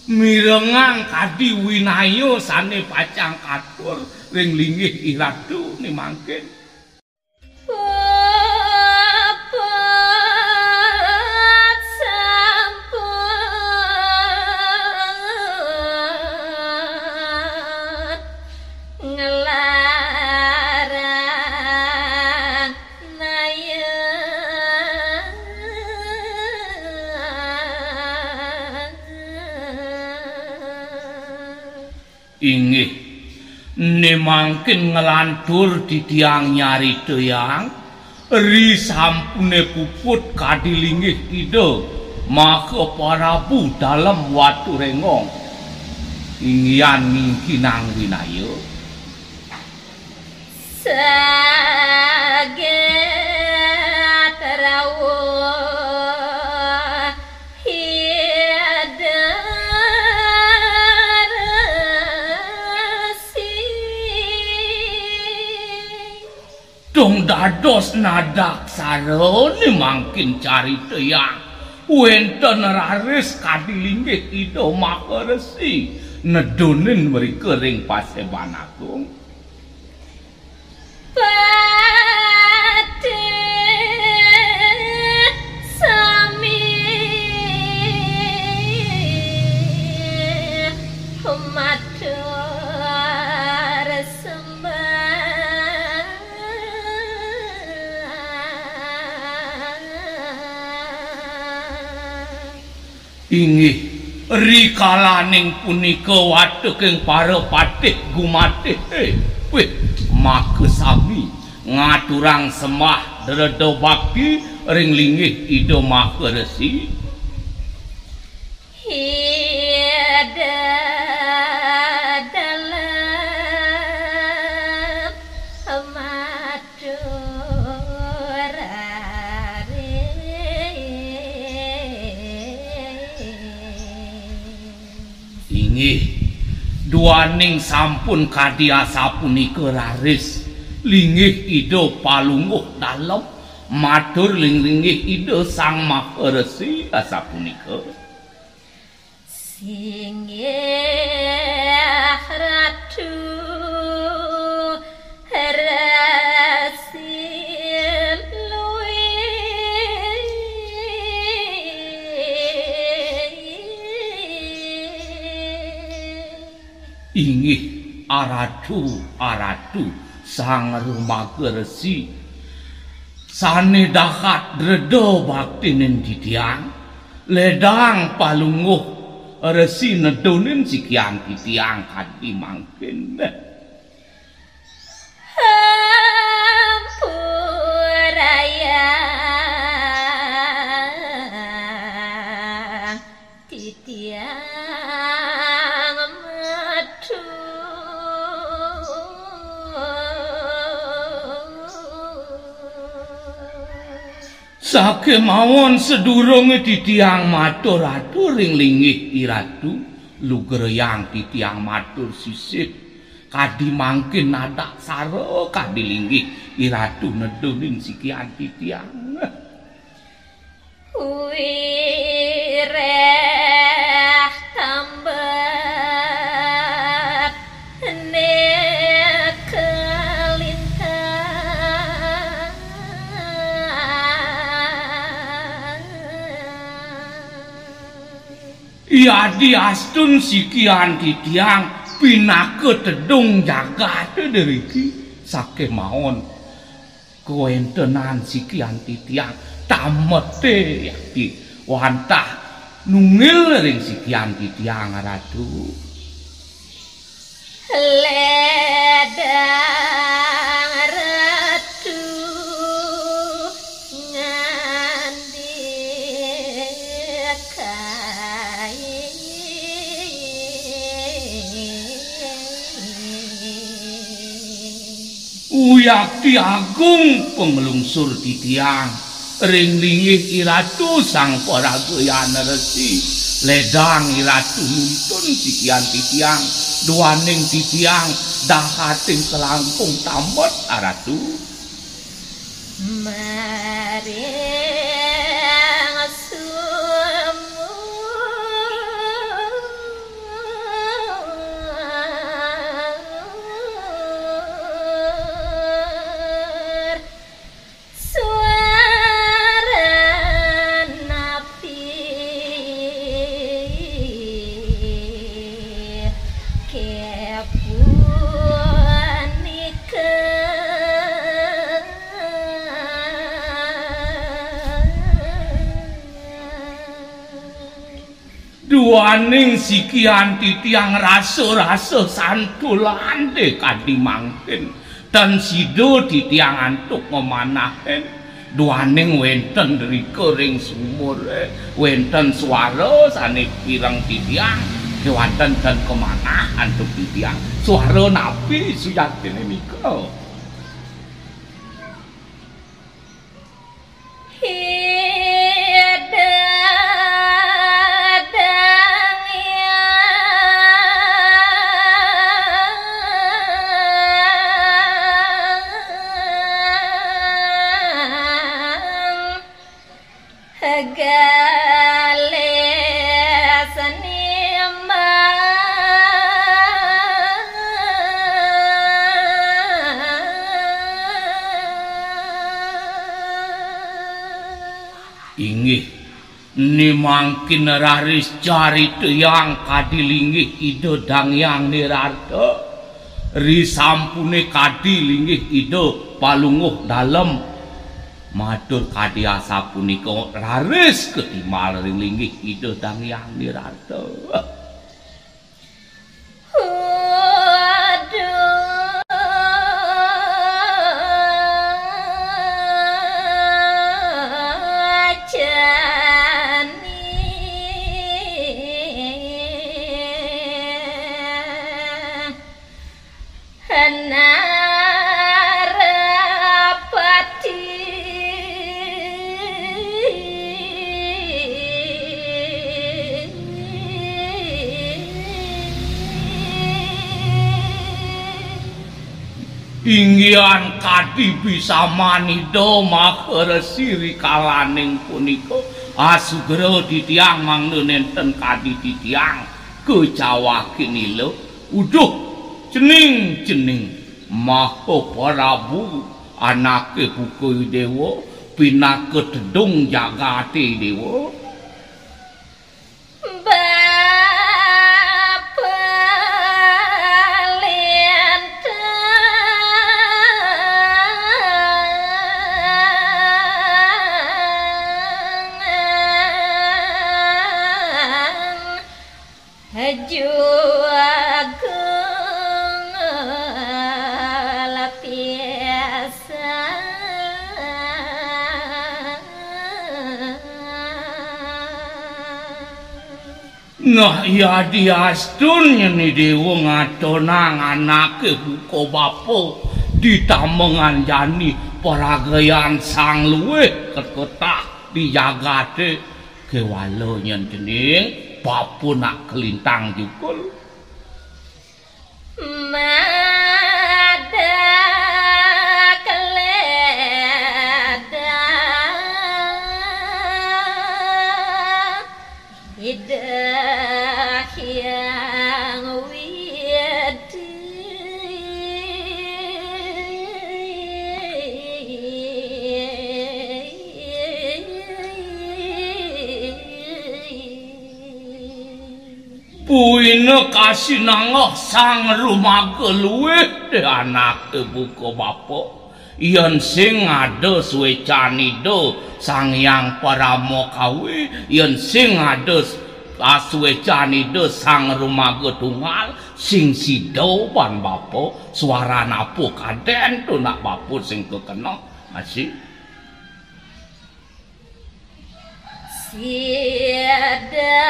Mirengang kadi winayo sane pacang katur ring linggih iratu ni mangkin. Inggih. Ne mangkin ngelantur di tiang nyari deyang. Ri sampune puput kadi linggih ide. Maka parabu dalam watu rengong. Ingyan ngingkinang winayo. Saget rawuh dados nadak sarone mangkin cari teyang. Wenten raris kadi linggih ida makaresi. Nedonin mereka ring paseban agung. Inggih. Rikalaning punika wadheging para patih gumatih. Eh weh makesami ngaturang semah dredo bakti ring linggih ida makaresi Hida duaning sampun kadiasa punika raris linggih ida palungguh dalem. Matur ling linggih ida sang maharesi. Asapunika Singgih ratu rasil inggih aratu aratu sang rumaga resi sane dahat dredo baktinen titiang ledang palungguh resi nedonin sikian titiang kadi mangkin Hampuraya Sake mawon sedurunge titiang matur atur ring linggih iratu lugreyang titiang matur sisih. Kadi mangkin nadak saro kadi linggih iratu nedonin sikian titiang Iadi astun sikian titiang pinake tedung jagat deriki sake mawon. Kuentenan sikian titiang tamete yakti wantah nungil ring sikian titiang ratu ledang Uyakti agung pengelungsur titiang. Ring linggih iratu sang paragayan resi ledang iratu nuntun sikian titiang. Duaning titiang dahating kelangkung tamet aratu. Maring kepunika duaning sikian titiang rasa-rasa santulan de kadi dan sido titiang antuk memanahen duaning wenten rika ring sumur eh, wenten suara sane pirang titiang kewanten dan kemana antuk titiang suara napi suyatine nika mangkin raris cari yang kadilinggih ida dangyang nirarta ri sampune kadilinggih ida palunguh dalem. Matur kadiasa punika raris ketimal linggih ida dang inggian kadi bisa manido maheresi rikalaning punika. Asugera ditiang mangnenten kadi ditiang kejawa kini lo uduh jening jening maho prabu anake buku dewa pinake dedung jagate dewa Nah iya diastun nyeni dewa ngadonang anake buko bapo ditamongan jani peragayan sang luwe keketak dijagate kewalo nyen jening bapo nak kelintang jukul Mada Puine kasih nangoh sang rumah keluwe de anak buko bapo Yen sing ada suwe canido sang yang paramo kawi yen sing ada asuwe canido sang rumah gedungal sing sido pan bapo suara napo kaden tu nak bapo sing kekena masih. Siada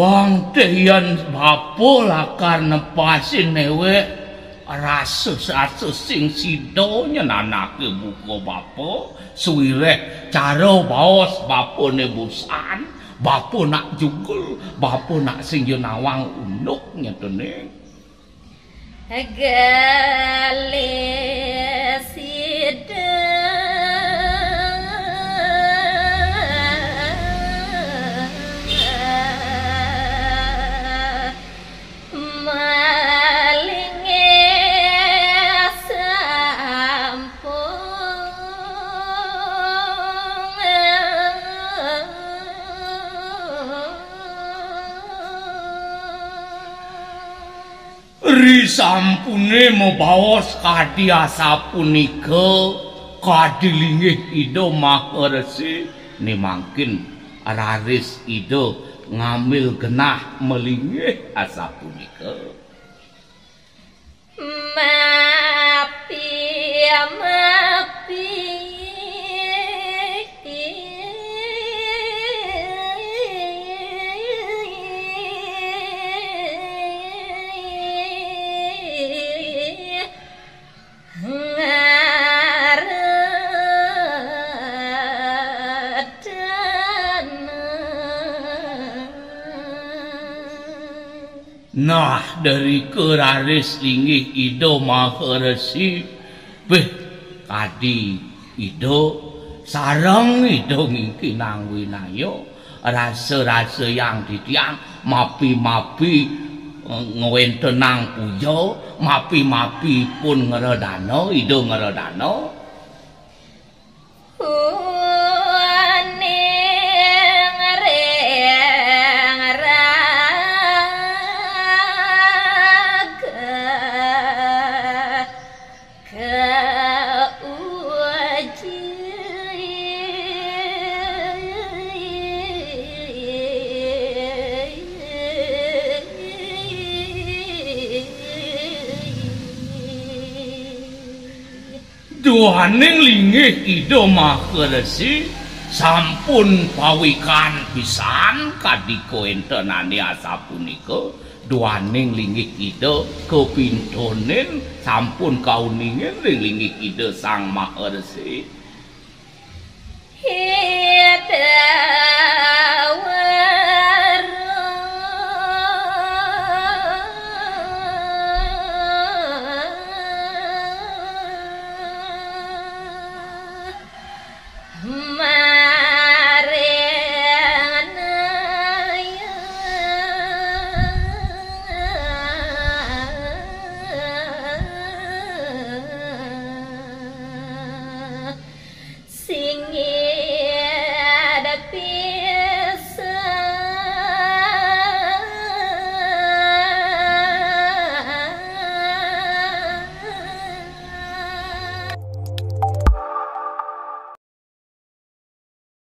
Wong teyan bapo lakar nepasin newe rasa-rasa sing sido nyenanake buko bapo. Suwire cara baos bapo nebusan bapo nak jugul bapo nak sing nawang unuk nyetene Galesida Risampune mabaos kadiasa punika kadilinggih ida maharesi nimangkin raris ida ngambil genah melinggih asa punika Mapi Mapi Nah, dari keraris linggih Ido Maharesi, beh, kadi Ida sareng ida ngiki nang winayo. Rasa-rasa yang ditiang mapi-mapi eh, ngwentenang puja mapi-mapi pun ngeredano ida ngeredano. Uning Duhaning linggih ida makaresi sampun pawikan pisan kadika entenane asapunika duaning linggih ida kepintonen sampun kauningen ing linggih ida sang makaresi Hidup